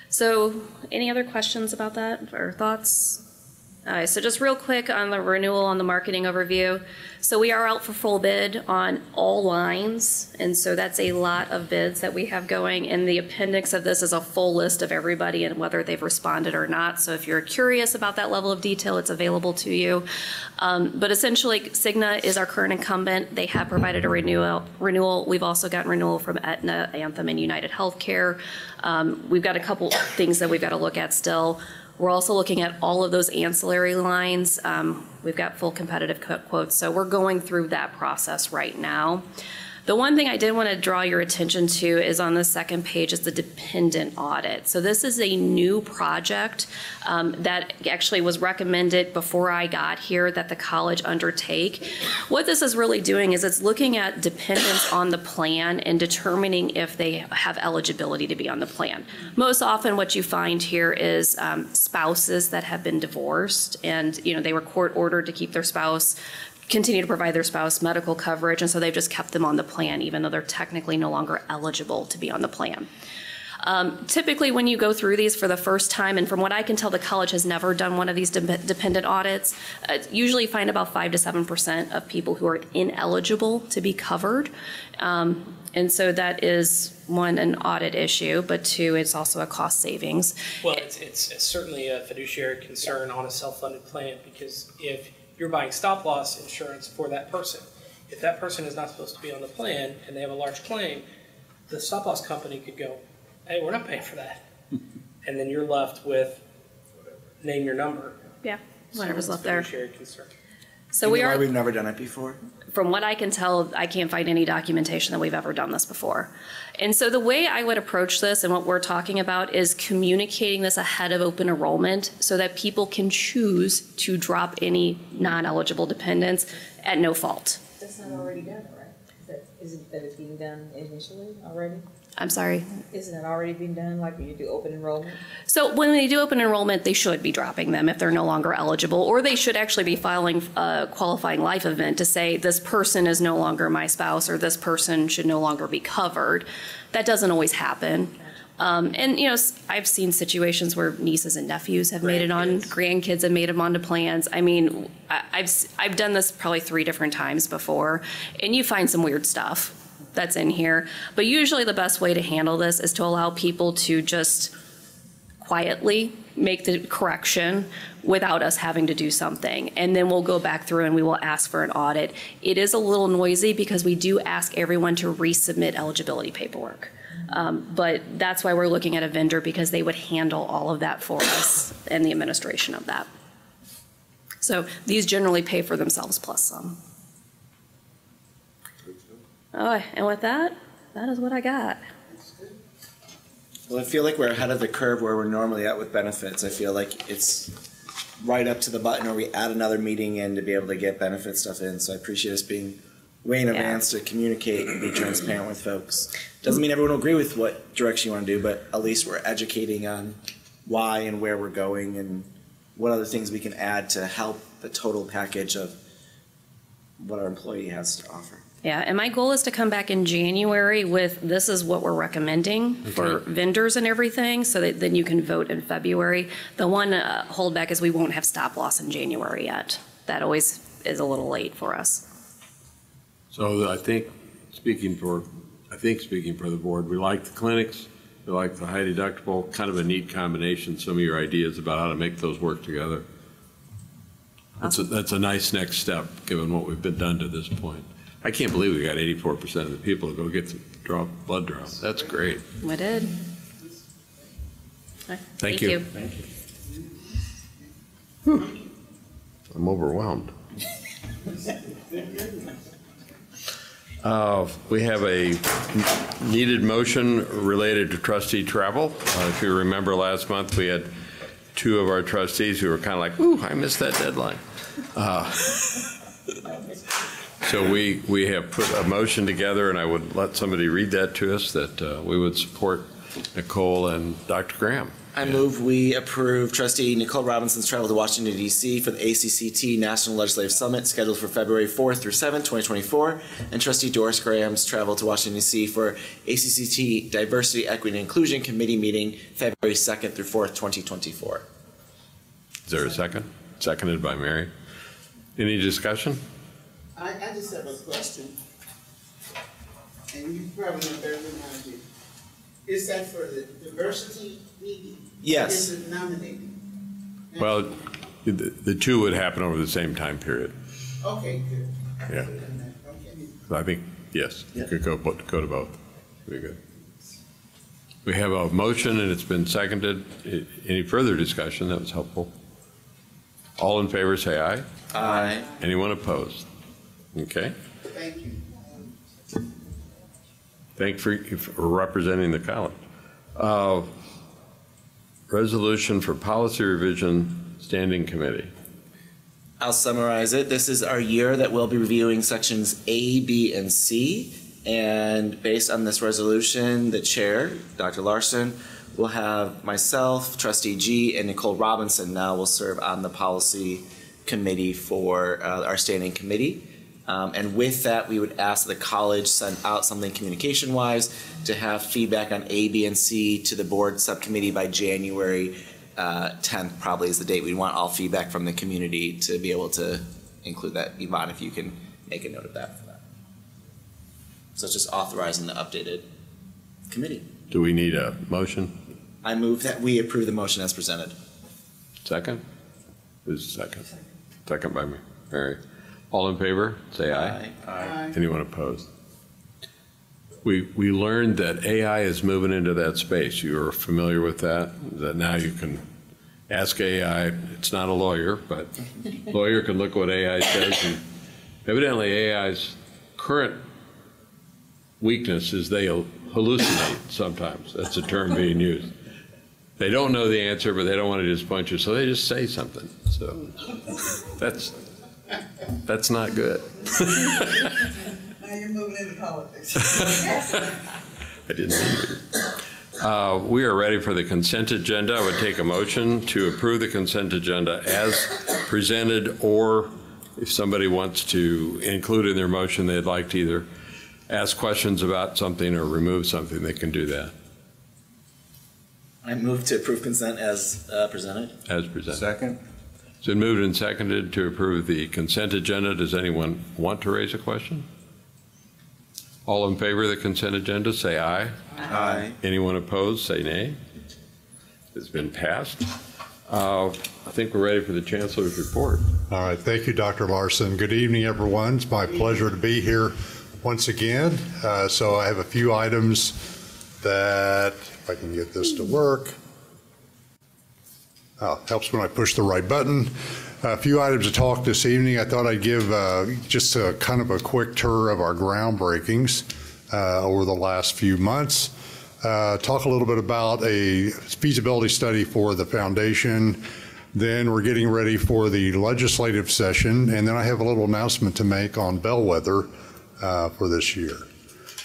So, any other questions about that or thoughts? Right, so just real quick on the renewal on the marketing overview. So we are out for full bid on all lines, and so that's a lot of bids that we have going. And the appendix of this is a full list of everybody and whether they've responded or not. So if you're curious about that level of detail, it's available to you. Um, but essentially, Cigna is our current incumbent. They have provided a renewal. Renewal. We've also gotten renewal from Aetna, Anthem, and United Healthcare. Um, we've got a couple things that we've got to look at still. We're also looking at all of those ancillary lines. Um, we've got full competitive quotes, so we're going through that process right now. The one thing I did want to draw your attention to is on the second page is the dependent audit. So this is a new project um, that actually was recommended before I got here that the college undertake. What this is really doing is it's looking at dependents on the plan and determining if they have eligibility to be on the plan. Most often, what you find here is um, spouses that have been divorced and you know they were court ordered to keep their spouse continue to provide their spouse medical coverage, and so they've just kept them on the plan, even though they're technically no longer eligible to be on the plan. Um, typically, when you go through these for the first time, and from what I can tell, the college has never done one of these de- dependent audits. Uh, usually, find about five to seven percent of people who are ineligible to be covered, um, and so that is one an audit issue, but two, it's also a cost savings. Well, it's, it's it's certainly a fiduciary concern on a self-funded plan because if you're buying stop loss insurance for that person, if that person is not supposed to be on the plan and they have a large claim, the stop loss company could go, hey, we're not paying for that. [LAUGHS] And then you're left with, name your number. Yeah, whatever's it's left there. Concern. So You we know are. Why we've never done it before? From what I can tell, I can't find any documentation that we've ever done this before. And so the way I would approach this and what we're talking about is communicating this ahead of open enrollment so that people can choose to drop any non-eligible dependents at no fault. That's not already done, right? Is that, isn't that it's being done initially already? I'm sorry. Isn't it already being done, like when you do open enrollment? So when they do open enrollment, they should be dropping them if they're no longer eligible, or they should actually be filing a qualifying life event to say this person is no longer my spouse or this person should no longer be covered. That doesn't always happen. Um, and you know, I've seen situations where nieces and nephews have made it on, grandkids have made them onto plans. I mean, I, I've I've done this probably three different times before, and you find some weird stuff that's in here. But usually, the best way to handle this is to allow people to just quietly make the correction without us having to do something. And then we'll go back through and we will ask for an audit. It is a little noisy because we do ask everyone to resubmit eligibility paperwork. Um, But that's why we're looking at a vendor because they would handle all of that for us and the administration of that. So these generally pay for themselves plus some. Oh, and with that, that is what I got. Well, I feel like we're ahead of the curve where we're normally at with benefits. I feel like it's right up to the button or we add another meeting in to be able to get benefit stuff in. So I appreciate us being way in Yeah. advance to communicate and be transparent with folks. Doesn't mean everyone will agree with what direction you want to do, but at least we're educating on why and where we're going and what other things we can add to help the total package of what our employee has to offer. Yeah, and my goal is to come back in January with, this is what we're recommending for vendors and everything, so that then you can vote in February. The one uh, holdback is we won't have stop loss in January yet. That always is a little late for us. So I think, speaking for, I think speaking for the board, we like the clinics, we like the high deductible, kind of a neat combination, some of your ideas about how to make those work together. That's a, that's a nice next step, given what we've been done to this point. I can't believe we got eighty-four percent of the people to go get the draw, blood draw. That's great. We did. Thank you. I'm overwhelmed. [LAUGHS] Uh, We have a needed motion related to trustee travel. Uh, If you remember last month, we had two of our trustees who were kind of like, ooh, I missed that deadline. Uh, So we, we have put a motion together, and I would let somebody read that to us, that uh, we would support Nicole and Dr. Graham. I move we approve trustee Nicole Robinson's travel to Washington DC for the ACCT National Legislative Summit scheduled for February 4th through 7th, 2024, and trustee Doris Graham's travel to Washington DC for ACCT Diversity, Equity, and Inclusion Committee meeting February 2nd through 4th, 2024. Is there a second? Seconded by Mary. Any discussion? I, I just have a question. And you probably know better than I do. Is that for the diversity meeting? Yes. Is it nominating? Well, the, the two would happen over the same time period. Okay, good. Yeah. Okay. I think, yes, you could go, bo- go to both. Be good. We have a motion and it's been seconded. I- Any further discussion? That was helpful. All in favor, say aye. Aye. Anyone opposed? Okay. Thank you. Thank you for- for representing the college. Uh, Resolution for Policy Revision Standing Committee. I'll summarize it. This is our year that we'll be reviewing sections A, B, and C. And based on this resolution, the chair, Dr. Larson, will have myself, trustee Gee, and Nicole Robinson now will serve on the policy committee for uh, our standing committee. Um, and with that, we would ask the college send out something communication-wise to have feedback on A, B, and C to the board subcommittee by January uh, 10th probably is the date. We want all feedback from the community to be able to include that. Yvonne, if you can make a note of that for that. So it's just authorizing the updated committee. Do we need a motion? I move that we approve the motion as presented. Second? Who's second? Second by me. Mary. All in favor, say aye. Aye. Anyone opposed? We, we learned that AI is moving into that space. You are familiar with that? That now you can ask AI, it's not a lawyer, but [LAUGHS] lawyer can look what AI says and Evidently, AI's current weakness is they hallucinate sometimes. That's a term being used. They don't know the answer, but they don't want to disappoint you, so they just say something. So that's, that's not good. Now you're moving into politics. [LAUGHS] I didn't mean to. Uh, We are ready for the consent agenda. I would take a motion to approve the consent agenda as presented, or if somebody wants to include in their motion, they'd like to either ask questions about something or remove something, they can do that I move to approve consent as uh, presented. as presented. Second? It's been moved and seconded to approve the consent agenda. Does anyone want to raise a question? All in favor of the consent agenda, say aye. Aye. Anyone opposed, say nay. It's been passed. Uh, I think we're ready for the Chancellor's report. All right, thank you, Dr. Larson. Good evening, everyone. It's my pleasure to be here once again. Uh, So I have a few items that, if I can get this to work. Oh, helps when I push the right button. A few items to talk this evening. I thought I'd give uh, just a kind of a quick tour of our groundbreakings uh, over the last few months. Uh, Talk a little bit about a feasibility study for the foundation. Then we're getting ready for the legislative session, and then I have a little announcement to make on Bellwether uh, for this year.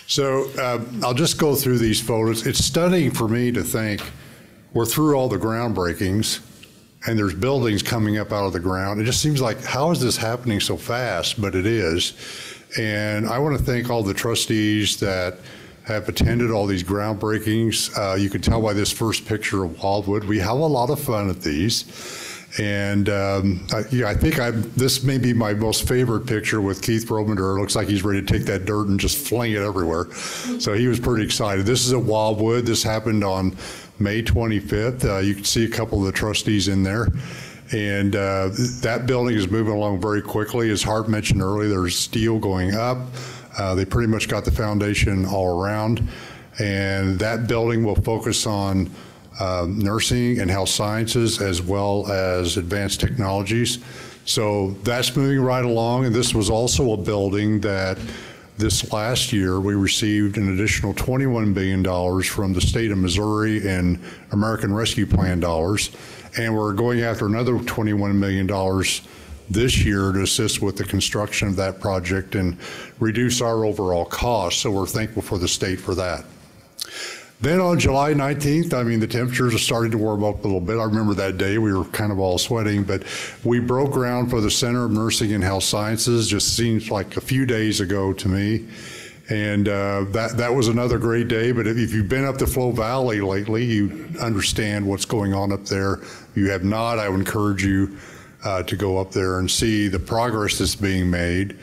So uh, I'll just go through these photos. It's stunning for me to think we're through all the groundbreakings and there's buildings coming up out of the ground. It just seems like, how is this happening so fast? But it is. And I want to thank all the trustees that have attended all these groundbreakings. Uh, you can tell by this first picture of Wildwood, we have a lot of fun at these. And um, I, yeah, I think I, this may be my most favorite picture with Keith Romander. It looks like he's ready to take that dirt and just fling it everywhere. So he was pretty excited. This is at Wildwood. This happened on May 25th. Uh, you can see a couple of the trustees in there. And uh, that building is moving along very quickly. As Hart mentioned earlier, there's steel going up. Uh, they pretty much got the foundation all around. And that building will focus on uh, nursing and health sciences as well as advanced technologies. So that's moving right along. And this was also a building that this last year we received an additional $21 billion from the state of Missouri and American Rescue Plan dollars. And we're going after another $21 million this year to assist with the construction of that project and reduce our overall costs. So we're thankful for the state for that. Then on July 19th, I mean, the temperatures are starting to warm up a little bit. I remember that day, we were kind of all sweating, but we broke ground for the Center of Nursing and Health Sciences, just seems like a few days ago to me. And uh, that, that was another great day, but if you've been up the Flo Valley lately, you understand what's going on up there. If you have not, I would encourage you uh, to go up there and see the progress that's being made.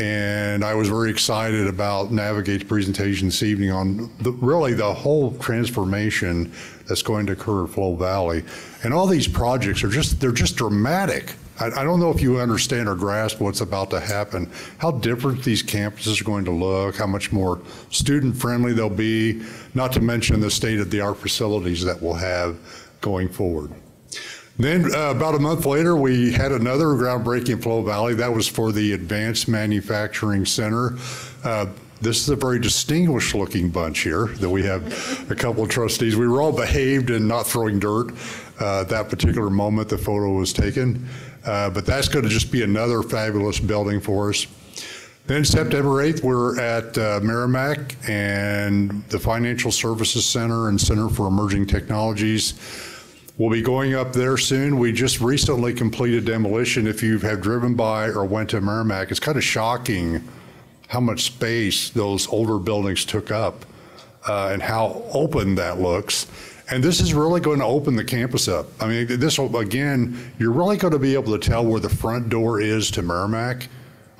And I was very excited about Navigate's presentation this evening on the, really the whole transformation that's going to occur at Flo Valley. And all these projects are just, they're just dramatic. I, I don't know if you understand or grasp what's about to happen, how different these campuses are going to look, how much more student friendly they'll be, not to mention the state of the art facilities that we'll have going forward. Then uh, about a month later, we had another groundbreaking in Flo Valley. That was for the Advanced Manufacturing Center. Uh, this is a very distinguished looking bunch here that we have a couple of trustees. We were all behaved and not throwing dirt uh, at that particular moment the photo was taken. Uh, but that's going to just be another fabulous building for us. Then September 8th, we're at uh, Meramec and the Financial Services Center and Center for Emerging Technologies. We'll be going up there soon. We just recently completed demolition. If you have driven by or went to Meramec, it's kind of shocking how much space those older buildings took up uh, and how open that looks. And this is really going to open the campus up. I mean, this will, again, you're really going to be able to tell where the front door is to Meramec.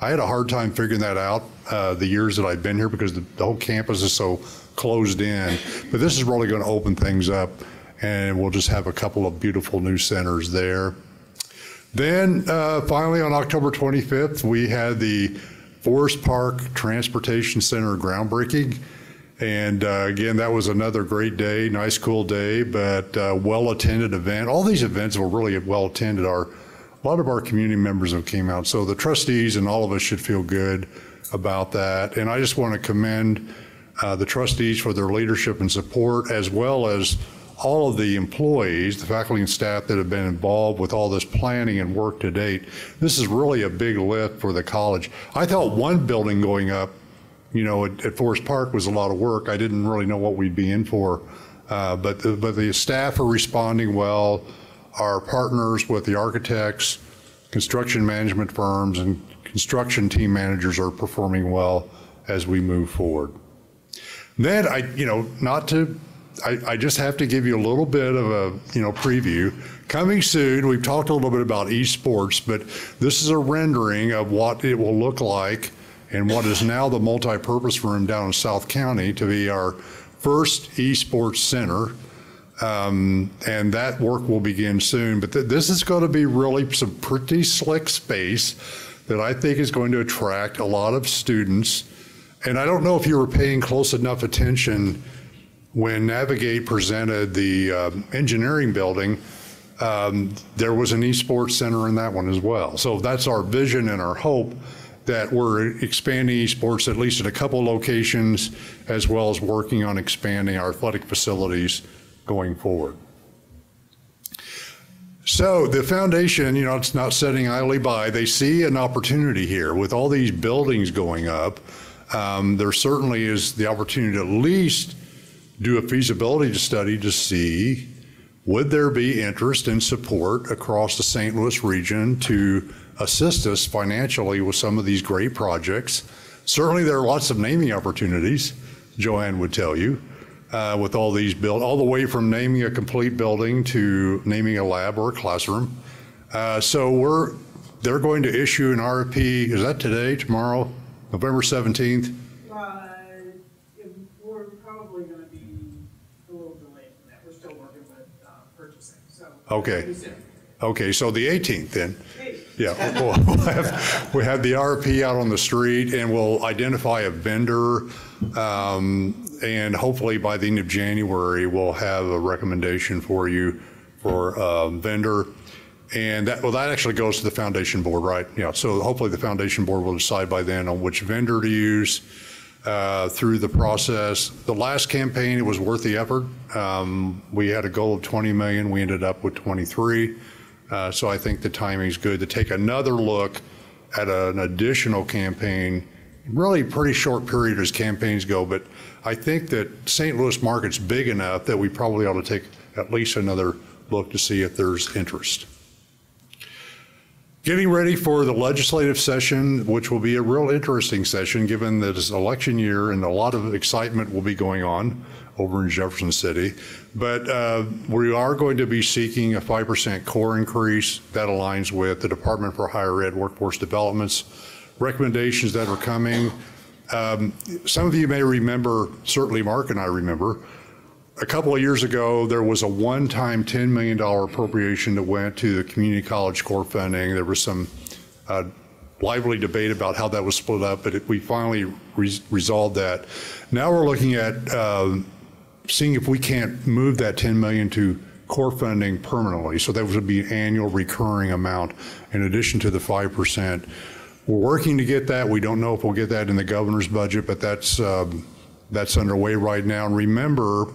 I had a hard time figuring that out uh, the years that I've been here because the, the whole campus is so closed in. But this is really going to open things up and we'll just have a couple of beautiful new centers there. Then uh, finally, on October 25th, we had the Forest Park Transportation Center groundbreaking. And uh, again, that was another great day, nice, cool day, but uh, well attended event. All these events were really well attended. Our a lot of our community members have came out. So the trustees and all of us should feel good about that. And I just want to commend uh, the trustees for their leadership and support, as well as all of the employees, the faculty and staff that have been involved with all this planning and work to date. This is really a big lift for the college. I thought one building going up, you know, at, at Forest Park was a lot of work. I didn't really know what we'd be in for. Uh, but, the, but the staff are responding well. Our partners with the architects, construction management firms, and construction team managers are performing well as we move forward. Then I, you know, not to, I, I just have to give you a little bit of a, you know, preview. Coming soon, we've talked a little bit about esports, but this is a rendering of what it will look like and what is now the multi-purpose room down in South County to be our first esports center. Um, and that work will begin soon. But th- this is going to be really some pretty slick space that I think is going to attract a lot of students. And I don't know if you were paying close enough attention when Navigate presented the um, engineering building. Um, there was an esports center in that one as well. So that's our vision and our hope that we're expanding esports at least at a couple locations, as well as working on expanding our athletic facilities going forward. So the foundation, you know, it's not setting idly by. They see an opportunity here with all these buildings going up. Um, there certainly is the opportunity to at least do a feasibility study to see would there be interest and support across the St. Louis region to assist us financially with some of these great projects. Certainly, there are lots of naming opportunities, Joanne would tell you, uh, with all these built, all the way from naming a complete building to naming a lab or a classroom. Uh, so we're, they're going to issue an RFP, is that today, tomorrow, November 17th? Uh, it- We're probably gonna be a little delayed from that. We're still working with uh, purchasing, so. Okay. It'll be soon. Okay, so the 18th then? Yeah, we'll [LAUGHS] we'll have, we have the RFP out on the street and we'll identify a vendor. um, And hopefully by the end of January, we'll have a recommendation for you for a vendor. And that, well, that actually goes to the foundation board, right? Yeah, so hopefully the foundation board will decide by then on which vendor to use uh, through the process. The last campaign, it was worth the effort. Um, We had a goal of 20 million, we ended up with 23. Uh, So I think the timing's good to take another look at an additional campaign, really pretty short period as campaigns go, but I think that St. Louis market's big enough that we probably ought to take at least another look to see if there's interest. Getting ready for the legislative session, which will be a real interesting session, given that it's election year and a lot of excitement will be going on over in Jefferson City. But uh, we are going to be seeking a 5% core increase that aligns with the Department for Higher Ed Workforce Development's recommendations that are coming. Um, Some of you may remember, certainly Mark and I remember, a couple of years ago, there was a one-time $10 million appropriation that went to the community college core funding. There was some uh, lively debate about how that was split up, but it- we finally res- resolved that. Now we're looking at um, seeing if we can't move that 10 million to core funding permanently. So that would be an annual recurring amount in addition to the 5%. We're working to get that. We don't know if we'll get that in the governor's budget, but that's, um, that's underway right now. And remember,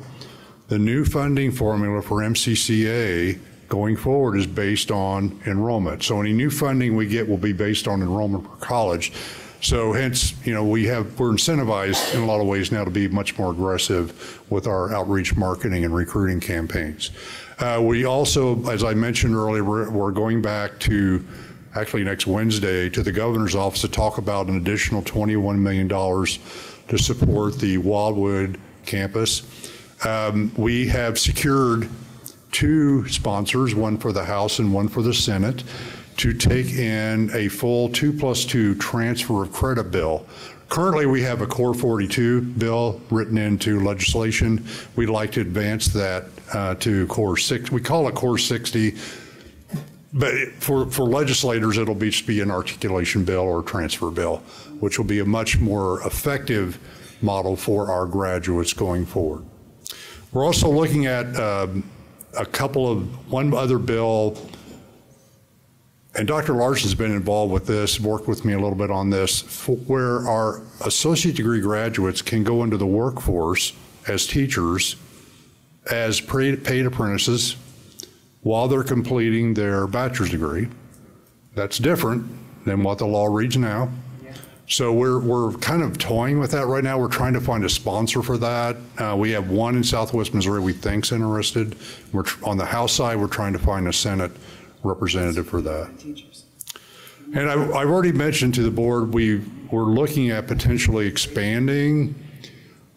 the new funding formula for MCCA going forward is based on enrollment. So any new funding we get will be based on enrollment per college. So hence, you know, we have, we're incentivized in a lot of ways now to be much more aggressive with our outreach marketing and recruiting campaigns. Uh, We also, as I mentioned earlier, we're, we're going back to, actually next Wednesday, to the governor's office to talk about an additional $21 million to support the Wildwood campus. Um, We have secured two sponsors, one for the House and one for the Senate, to take in a full two plus two transfer of credit bill. Currently, we have a Core 42 bill written into legislation. We'd like to advance that uh, to Core 6. We call it Core 60, but for, for legislators, it'll be, just be an articulation bill or transfer bill, which will be a much more effective model for our graduates going forward. We're also looking at um, a couple of, one other bill and Dr. Larson's been involved with this, worked with me a little bit on this, where our associate degree graduates can go into the workforce as teachers, as paid apprentices, while they're completing their bachelor's degree. That's different than what the law reads now. So we're, we're kind of toying with that right now. We're trying to find a sponsor for that. Uh, we have one in Southwest Missouri we think's interested. We're, on the House side, we're trying to find a Senate representative for that. And I, I've already mentioned to the board, we, we're looking at potentially expanding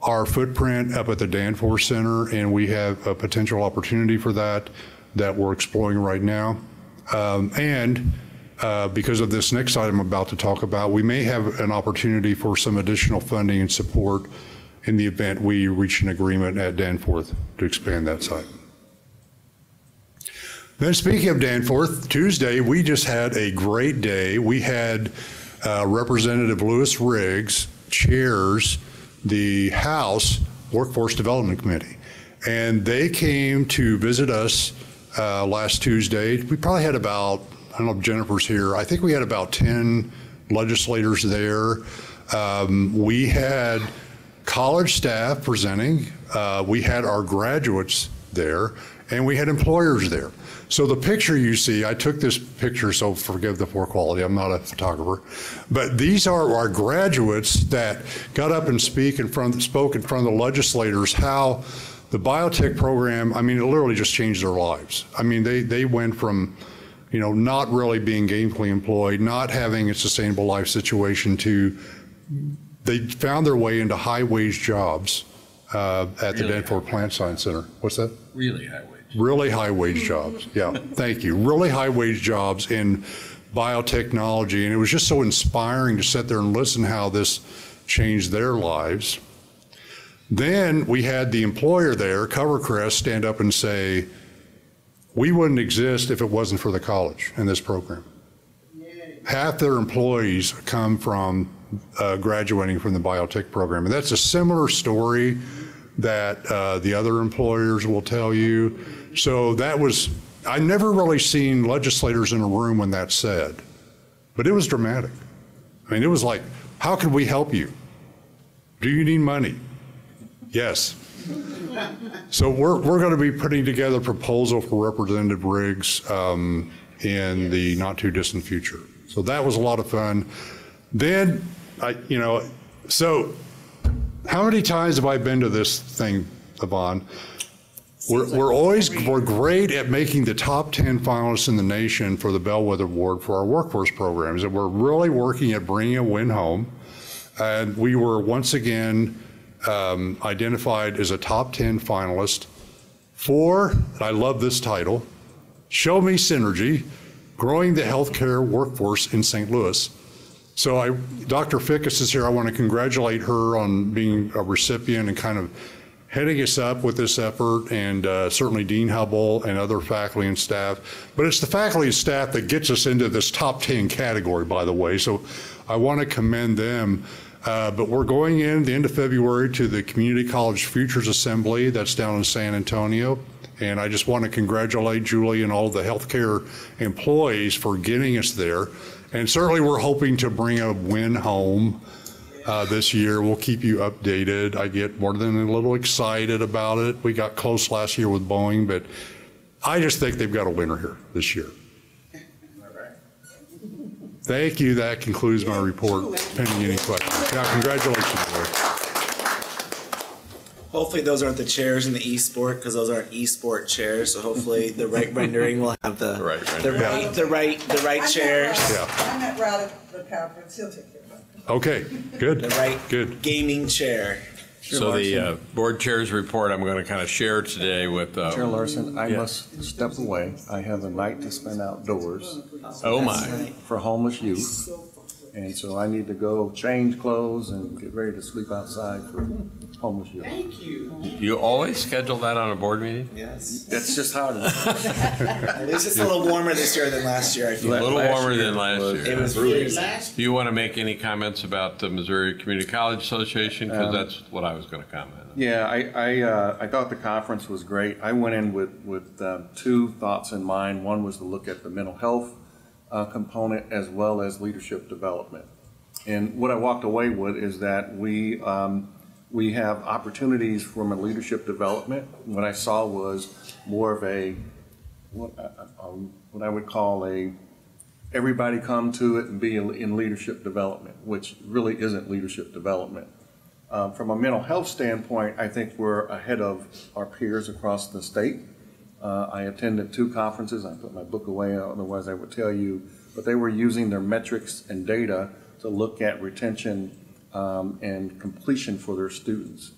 our footprint up at the Danforth Center, and we have a potential opportunity for that that we're exploring right now. Um, and uh, because of this next item I'm about to talk about, we may have an opportunity for some additional funding and support in the event we reach an agreement at Danforth to expand that site. Then speaking of Danforth, Tuesday, we just had a great day. We had uh, Representative Louis Riggs chairs the House Workforce Development Committee. And they came to visit us uh, last Tuesday. We probably had about, I don't know if Jennifer's here, I think we had about 10 legislators there. Um, we had college staff presenting, uh, we had our graduates there, and we had employers there. So the picture you see, I took this picture, so forgive the poor quality, I'm not a photographer, but these are our graduates that got up and speak in front, spoke in front of the legislators how the biotech program, I mean, it literally just changed their lives. I mean, they, they went from, you know, not really being gainfully employed, not having a sustainable life situation to, they found their way into high wage jobs uh, at the Danforth Plant Science Center. What's that? Really high wage. Really high wage jobs. [LAUGHS] Yeah, thank you. Really high wage jobs in biotechnology. And it was just so inspiring to sit there and listen how this changed their lives. Then we had the employer there, CoverCress, stand up and say, we wouldn't exist if it wasn't for the college and this program. Half their employees come from uh, graduating from the biotech program. And that's a similar story that uh, the other employers will tell you. So that was, I never really seen legislators in a room when that's said, but it was dramatic. I mean, it was like, how can we help you? Do you need money? Yes. [LAUGHS] So we're, we're going to be putting together a proposal for Representative Riggs um, in the not too distant future. So that was a lot of fun. Then, I, you know, so how many times have I been to this thing, Yvonne? We're, we're always, we're great at making the top 10 finalists in the nation for the Bellwether Award for our workforce programs. And we're really working at bringing a win home. And we were once again um, identified as a top 10 finalist for, I love this title, Show Me Synergy, Growing the Healthcare Workforce in St. Louis. So I, Dr. Fickus is here. I want to congratulate her on being a recipient and kind of heading us up with this effort, and uh, certainly Dean Hubble and other faculty and staff. But it's the faculty and staff that gets us into this top 10 category, by the way. So I want to commend them. Uh, but we're going in the end of February to the Community College Futures Assembly that's down in San Antonio. And I just want to congratulate Julie and all the healthcare employees for getting us there. And certainly we're hoping to bring a win home uh, this year. We'll keep you updated. I get more than a little excited about it. We got close last year with Boeing, but I just think they've got a winner here this year. Thank you. That concludes my report. Pending any questions. Now, congratulations, Lori. Hopefully those aren't the chairs in the e-sport because those aren't e-sport chairs. So hopefully the right [LAUGHS] rendering will have the the right the right the right, the right chairs. I'm at route at the conference, he'll take care of it. Okay, good. The right Good. gaming chair. So the uh, board chair's report, I'm going to kind of share today with. uh, Chair Larson, I yeah. must step away. I have a night to spend outdoors. Oh, my. For homeless youth. And so I need to go change clothes and get ready to sleep outside for homeless youth. Thank you. You always schedule that on a board meeting? Yes. That's just how it is. [LAUGHS] At least it's a little warmer this year than last year. I A feel. A little warmer than last year. It was freezing. Do you want to make any comments about the Missouri Community College Association? Because Um, that's what I was going to comment on. Yeah, I, I, uh, I thought the conference was great. I went in with, with um, two thoughts in mind. One was to look at the mental health uh, component as well as leadership development. And what I walked away with is that we, um, we have opportunities from a leadership development. What I saw was more of a, what, I- um, what I would call a, everybody come to it and be in in leadership development, which really isn't leadership development. Um, From a mental health standpoint, I think we're ahead of our peers across the state. Uh, I attended two conferences, I put my book away, otherwise I would tell you, but they were using their metrics and data to look at retention um, and completion for their students.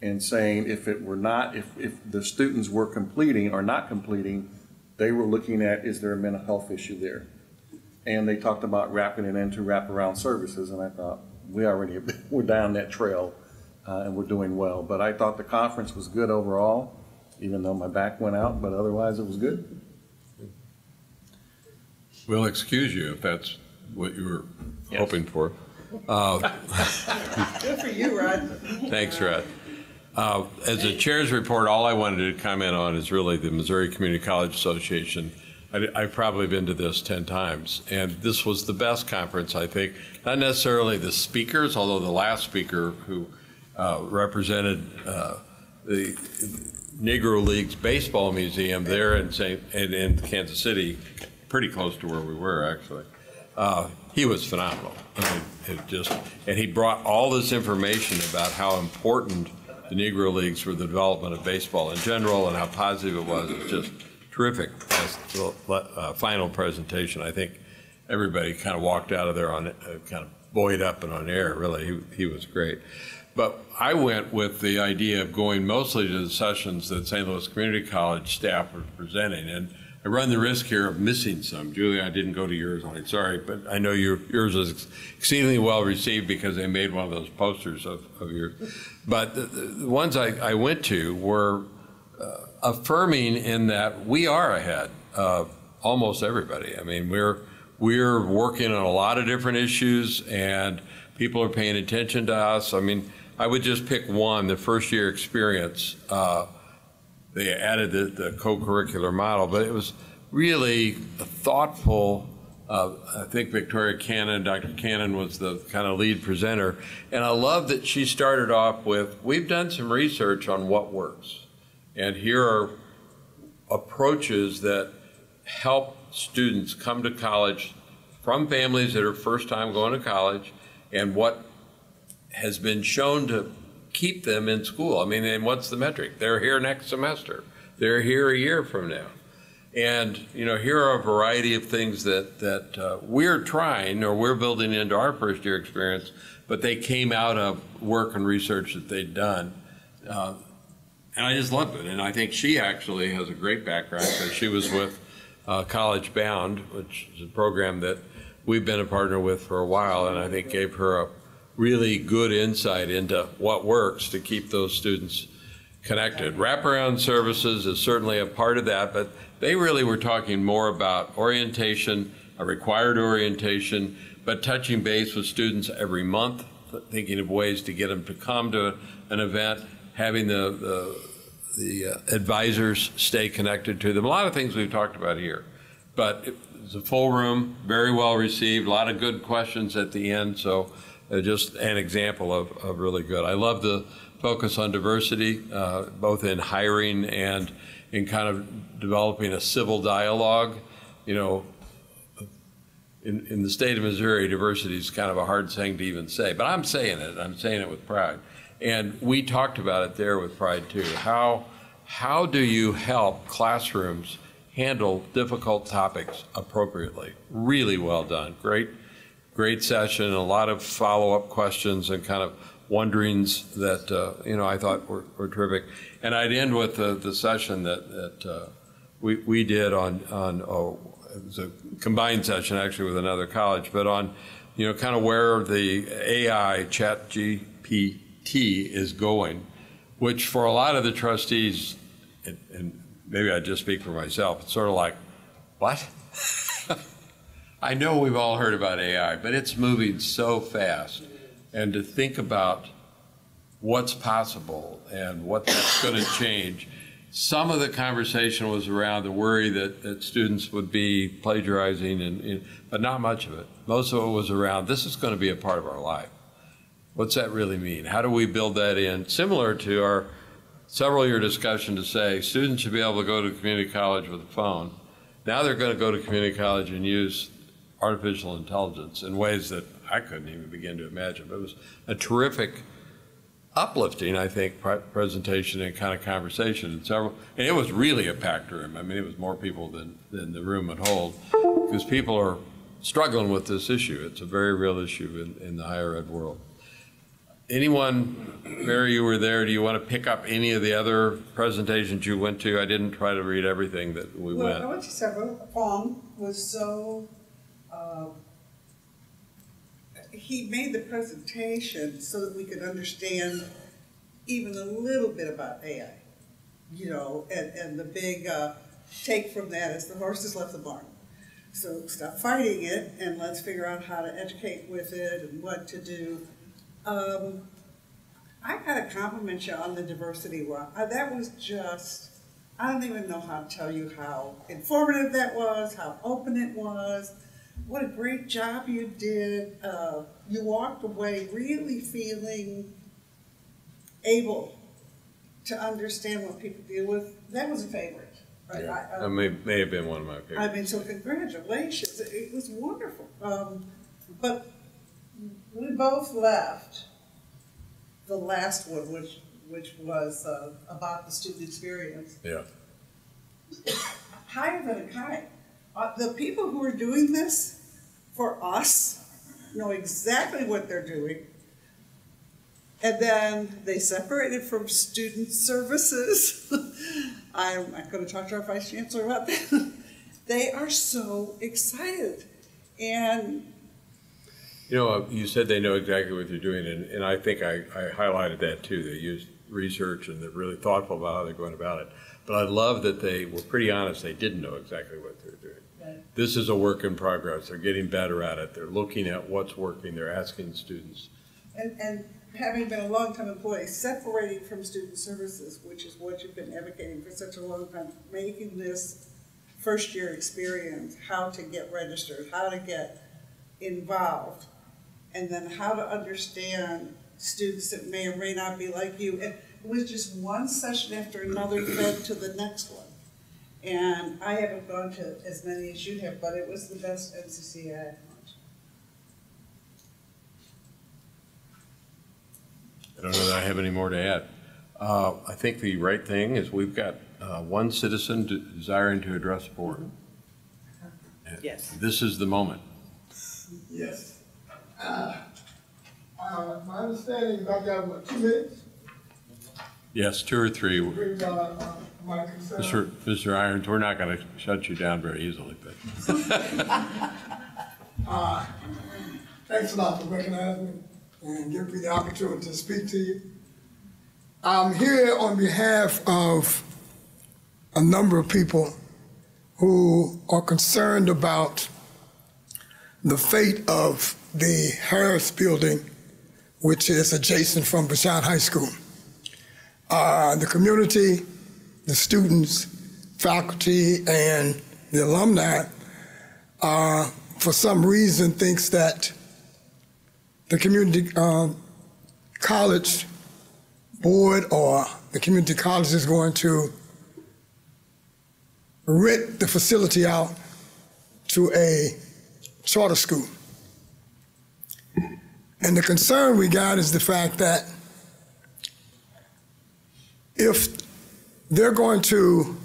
And saying if it were not, if, if the students were completing or not completing, they were looking at, is there a mental health issue there? And they talked about wrapping it into wraparound services, and I thought, we already, [LAUGHS] we're down that trail, uh, and we're doing well. But I thought the conference was good overall, even though my back went out, but otherwise it was good. We'll excuse you if that's what you were hoping for. Uh, Good for you, Rod. Thanks, Rod. Uh, As a chair's report, all I wanted to comment on is really the Missouri Community College Association. I- I've probably been to this 10 times, and this was the best conference, I think. Not necessarily the speakers, although the last speaker who uh, represented uh, the Negro Leagues Baseball Museum there in St., in in Kansas City, pretty close to where we were, actually. He was phenomenal. I mean, it just, and he brought all this information about how important the Negro Leagues for the development of baseball in general and how positive it was. It's just terrific. As the uh, final presentation, I think everybody kind of walked out of there on, uh, kind of buoyed up and on air, really. He, he was great. But I went with the idea of going mostly to the sessions that St. Louis Community College staff were presenting. And I run the risk here of missing some. Julia, I didn't go to yours, I'm sorry, but I know your, yours was exceedingly well received because they made one of those posters of, of yours. But the, the ones I, I went to were uh, affirming in that we are ahead of almost everybody. I mean, we're, we're working on a lot of different issues and people are paying attention to us. I mean, I would just pick one, the first year experience. Uh, they added the, the co-curricular model, but it was really thoughtful. Uh, I think Victoria Cannon, Dr. Cannon was the kind of lead presenter, and I love that she started off with, "We've done some research on what works, and here are approaches that help students come to college from families that are first time going to college, and what has been shown to keep them in school. I mean, and what's the metric? They're here next semester. They're here a year from now. And, you know, here are a variety of things that, that uh, we're trying or we're building into our first year experience, but they came out of work and research that they'd done. Uh, and I just loved it. And I think she actually has a great background because she was with uh, College Bound, which is a program that we've been a partner with for a while, and I think gave her a really good insight into what works to keep those students connected. Wraparound services is certainly a part of that, but they really were talking more about orientation, a required orientation, but touching base with students every month, thinking of ways to get them to come to an event, having the, the, the uh, advisors stay connected to them. A lot of things we've talked about here, but it was a full room, very well received, a lot of good questions at the end. So just an example of, of really good. I love the focus on diversity, uh, both in hiring and in kind of developing a civil dialogue. You know, in, in the state of Missouri, diversity is kind of a hard thing to even say, but I'm saying it. I'm saying it with pride. And we talked about it there with pride too. How, how do you help classrooms handle difficult topics appropriately? Really well done. Great great session, a lot of follow-up questions and kind of wonderings that, uh, you know, I thought were, were terrific. And I'd end with the, the session that, that uh, we, we did on, on oh, it was a combined session actually with another college, but on, you know, kind of where the AI chat GPT is going, which for a lot of the trustees, and, and maybe I just speak for myself, it's sort of like, what? [LAUGHS] I know we've all heard about AI, but it's moving so fast. And to think about what's possible and what that's going [COUGHS] to change, some of the conversation was around the worry that, that students would be plagiarizing, and, and but not much of it. Most of it was around this is going to be a part of our life. What's that really mean? How do we build that in? Similar to our several year discussion to say students should be able to go to community college with a phone. Now they're going to go to community college and use artificial intelligence in ways that I couldn't even begin to imagine. But it was a terrific, uplifting, I think, pre- presentation and kind of conversation. And several, and it was really a packed room. I mean, it was more people than, than the room would hold because people are struggling with this issue. It's a very real issue in, in the higher ed world. Anyone, Mary, you were there, do you want to pick up any of the other presentations you went to? I didn't try to read everything that we went Well, I went. went to several. Fong was so, uh, he made the presentation so that we could understand even a little bit about AI. You know, and, and the big uh, take from that is the horses left the barn. So stop fighting it and let's figure out how to educate with it and what to do. Um, I gotta compliment you on the diversity one. Uh, that was just, I don't even know how to tell you how informative that was, how open it was. What a great job you did. Uh, you walked away really feeling able to understand what people deal with. That was a favorite. Right? I- I- That may, may have been one of my favorites. I mean, so congratulations. It it was wonderful. Um, but we both left the last one, which, which was uh, about the student experience, Yeah. [COUGHS] higher than a kite. Uh, the people who are doing this for us know exactly what they're doing. And then they separated from student services. [LAUGHS] I'm, I'm going to talk to our vice chancellor about that. [LAUGHS] they are so excited. And You know, uh, you said they know exactly what they're doing, and, and I think I, I highlighted that too. They used research and they're really thoughtful about how they're going about it. But I love that they were pretty honest. They didn't know exactly what they were doing. This is a work in progress. They're getting better at it. They're looking at what's working. They're asking students. And, and having been a longtime employee, separating from student services, which is what you've been advocating for such a long time, making this first year experience, how to get registered, how to get involved, and then how to understand students that may or may not be like you. And it was just one session after another fed to the next one. And I haven't gone to as many as you have, but it was the best NCCA I've watched. I don't know that I have any more to add. Uh, I think the right thing is we've got uh, one citizen de- desiring to address the board. Yes. This is the moment. Yes. Uh, uh, my understanding is I've got, what, two minutes? Yes, two or three. Bring, uh, uh, my concern. Mr. Mr. Irons, we're not going to shut you down very easily, but. [LAUGHS] Uh, thanks a lot for recognizing me and giving me the opportunity to speak to you. I'm here on behalf of a number of people who are concerned about the fate of the Harris Building, which is adjacent from Vashon High School. Uh, the community, the students, faculty, and the alumni, uh, for some reason, thinks that the community uh, college board or the community college is going to rent the facility out to a charter school. And the concern we got is the fact that if they're going to,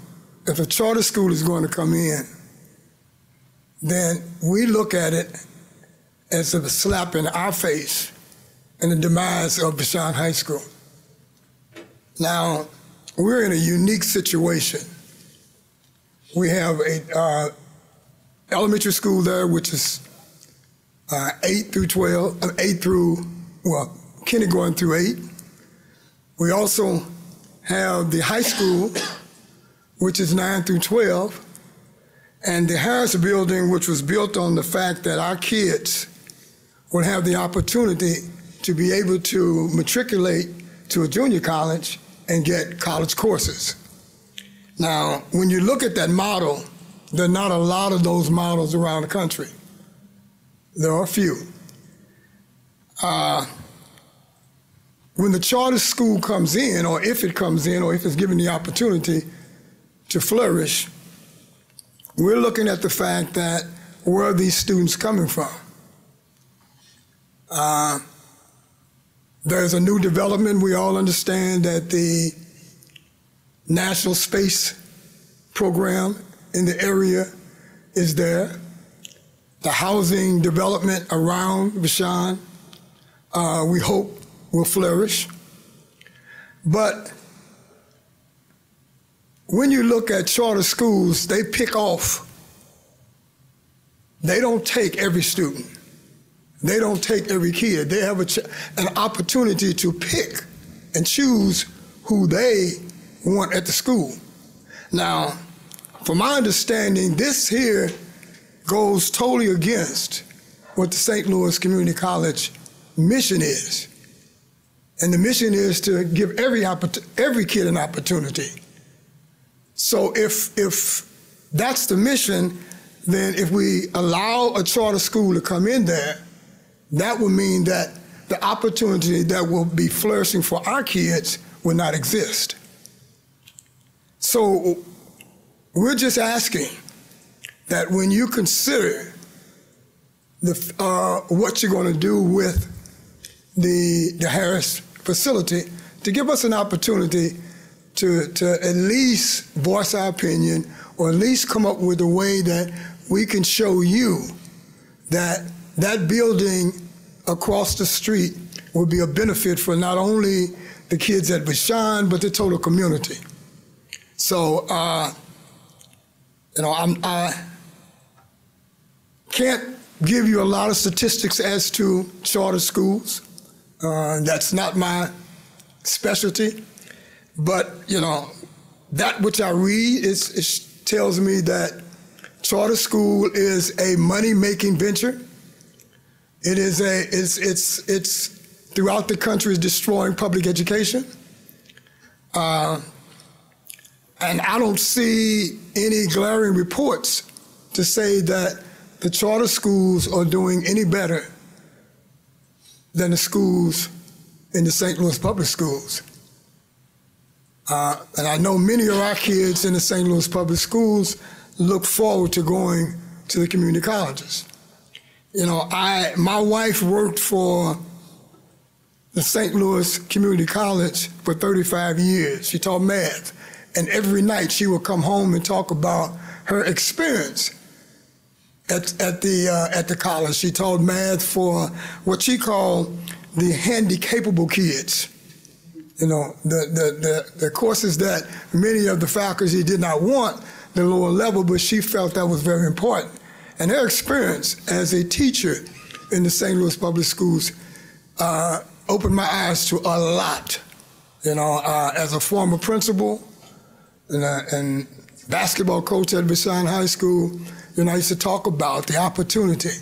if a charter school is going to come in, then we look at it as a slap in our face and the demise of Vashon High School. Now, we're in a unique situation. We have a uh, elementary school there, which is uh, 8 through 12, uh, 8 through, well, kindergarten through 8. We also have the high school, which is 9 through 12, and the Harris Building, which was built on the fact that our kids would have the opportunity to be able to matriculate to a junior college and get college courses. Now, when you look at that model, there are not a lot of those models around the country. There are a few. Uh, when the charter school comes in, or if it comes in, or if it's given the opportunity to flourish, we're looking at the fact that where are these students coming from? Uh, there's a new development. We all understand that the National Space Program in the area is there. The housing development around Vashon, uh, we hope, will flourish. But when you look at charter schools, they pick off. They don't take every student. They don't take every kid. They have ch- an opportunity to pick and choose who they want at the school. Now, from my understanding, this here goes totally against what the St. Louis Community College mission is. And the mission is to give every, every kid an opportunity. So if, if that's the mission, then if we allow a charter school to come in there, that would mean that the opportunity that will be flourishing for our kids will not exist. So we're just asking that when you consider the, uh, what you're going to do with the, the Harris facility, to give us an opportunity to, to at least voice our opinion or at least come up with a way that we can show you that that building across the street will be a benefit for not only the kids at Vashon, but the total community. So, uh, you know, I'm, I can't give you a lot of statistics as to charter schools. Uh, that's not my specialty. But, you know, that which I read is, is tells me that charter school is a money-making venture. It is a, it's, it's, it's throughout the country is destroying public education. Uh, and I don't see any glaring reports to say that the charter schools are doing any better than the schools in the St. Louis public schools. Uh, and I know many of our kids in the St. Louis public schools look forward to going to the community colleges. You know, I my wife worked for the St. Louis Community College for 35 years. She taught math, and every night she would come home and talk about her experience at, at the uh, at the college. She taught math for what she called the handy-capable kids. You know, the, the, the, the courses that many of the faculty did not want the lower level, but she felt that was very important. And her experience as a teacher in the St. Louis Public Schools uh, opened my eyes to a lot. You know, uh, as a former principal and, uh, and basketball coach at Vashon High School, you know, I used to talk about the opportunity.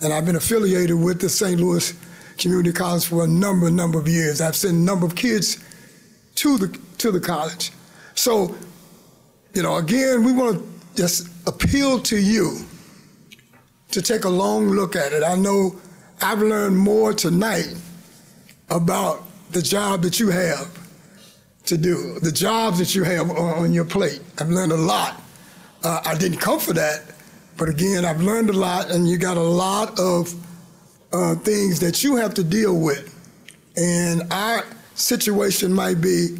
And I've been affiliated with the St. Louis Community College for a number, number of years. I've sent a number of kids to the to the college. So, you know, again, we want to just appeal to you to take a long look at it. I know I've learned more tonight about the job that you have to do, the jobs that you have on your plate. I've learned a lot. Uh, I didn't come for that, but again, I've learned a lot, and you got a lot of uh, things that you have to deal with. And our situation might be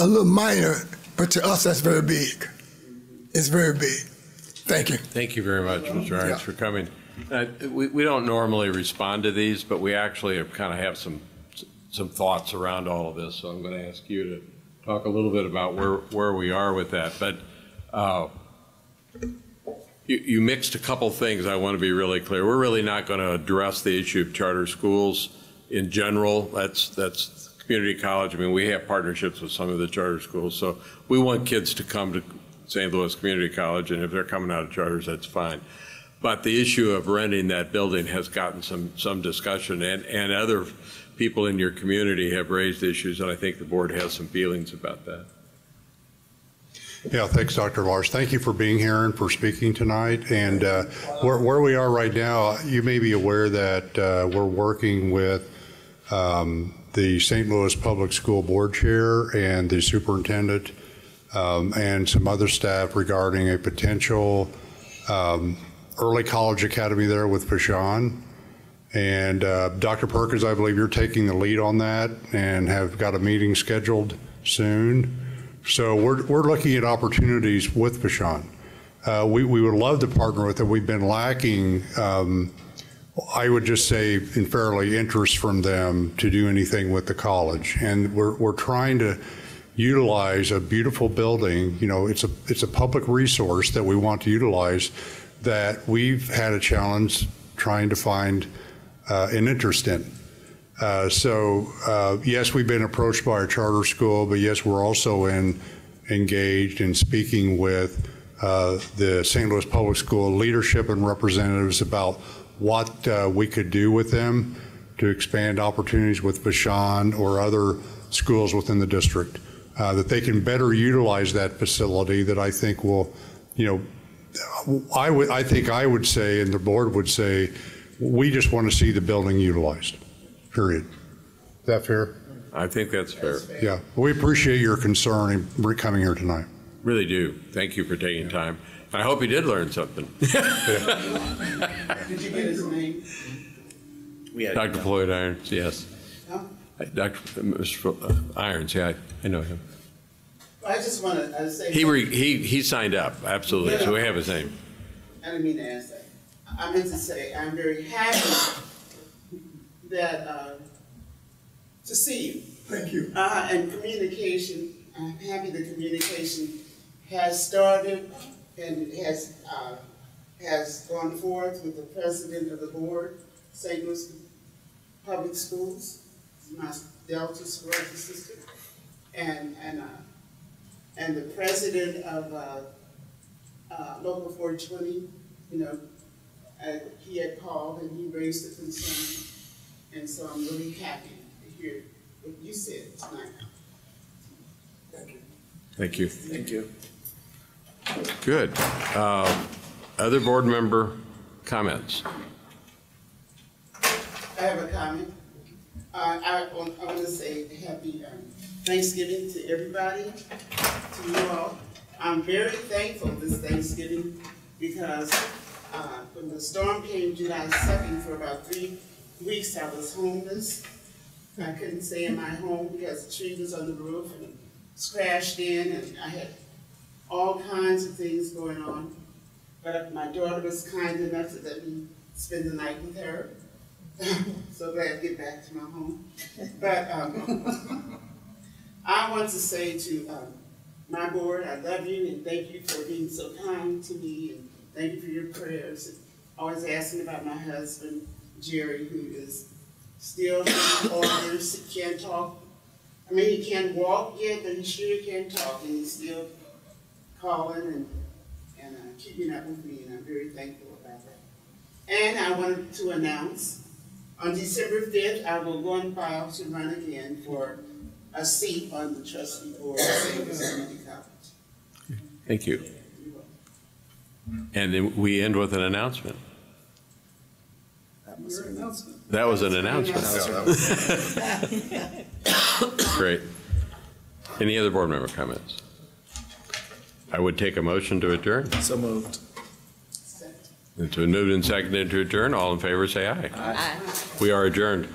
a little minor, but to us, that's very big. It's very big. Thank you. Thank you very much, Mr. Irons, Yeah. for coming. Uh, We, we don't normally respond to these, but we actually kind of have some, some thoughts around all of this, so I'm going to ask you to talk a little bit about where, where we are with that. But uh, you, you mixed a couple things, I want to be really clear. We're really not going to address the issue of charter schools in general. That's, that's community college. I mean, we have partnerships with some of the charter schools, so we want kids to come to St. Louis Community College, and if they're coming out of charters, that's fine. But the issue of renting that building has gotten some, some discussion, and, and other people in your community have raised issues, and I think the board has some feelings about that. Yeah, thanks, Dr. Lars. Thank you for being here and for speaking tonight. And uh, where where we are right now, you may be aware that uh, we're working with um, the St. Louis Public School Board Chair and the superintendent um, and some other staff regarding a potential um, early college academy there with Vashon. And uh, Dr. Perkins, I believe you're taking the lead on that and have got a meeting scheduled soon. So we're, we're looking at opportunities with Vashon. Uh, we, we would love to partner with them. We've been lacking, um, I would just say, in fairly interest from them to do anything with the college. And we're, we're trying to utilize a beautiful building. You know, it's a, it's a public resource that we want to utilize that we've had a challenge trying to find uh, an interest in. Uh, So, uh, yes, we've been approached by a charter school, but yes, we're also in, engaged in speaking with uh, the St. Louis Public School leadership and representatives about what uh, we could do with them to expand opportunities with Vashon or other schools within the district, uh, that they can better utilize that facility that I think will, you know, I would, I think I would say, and the board would say, we just want to see the building utilized, period. Is that fair? I think that's fair. Yeah, we appreciate your concern in coming here tonight. Really do. Thank you for taking time. I hope you did learn something. [LAUGHS] Did you get his name? We had Dr. Floyd Irons, yes. Huh? Dr. Uh, Mr. Uh, Irons, yeah, I- I know him. I just want to say. He, re- he, he signed up, absolutely, so we have his name. I didn't mean to ask that. I meant to say, I'm very happy that, uh, to see you. Thank you. Uh, and communication, I'm happy the communication has started and has, uh, has gone forth with the president of the board, St. Louis Public Schools, my Delta sorority sister, and, and, uh, and the president of, uh, uh, Local four twenty, you know, uh, he had called and he raised the concern, and so I'm really happy to hear what you said tonight. Thank you. Thank you. Thank you. Good. Uh, Other board member comments? I have a comment. Uh, I, want- I want to say happy um, Thanksgiving to everybody, to you all. I'm very thankful this Thanksgiving because uh, when the storm came July second, for about three weeks, I was homeless. I couldn't stay in my home because the tree was on the roof and crashed in and I had all kinds of things going on. But my daughter was kind enough to let me spend the night with her. [LAUGHS] so glad to get back to my home. But um, I want to say to um, my board, I love you and thank you for being so kind to me and thank you for your prayers. And always asking about my husband, Jerry, who is still orders, can't talk. I mean, he can't walk yet, but he sure can talk and he's still calling and, and uh, keeping up with me and I'm very thankful about that. And I wanted to announce, on December fifth, I will go and file to run again for a seat on the trustee board of. Community College. Thank you. And then we end with an announcement. That was an announcement. [LAUGHS] Great. Any other board member comments? I would take a motion to adjourn. So moved. It's been moved and seconded to adjourn. All in favor, say aye. Aye. We are adjourned.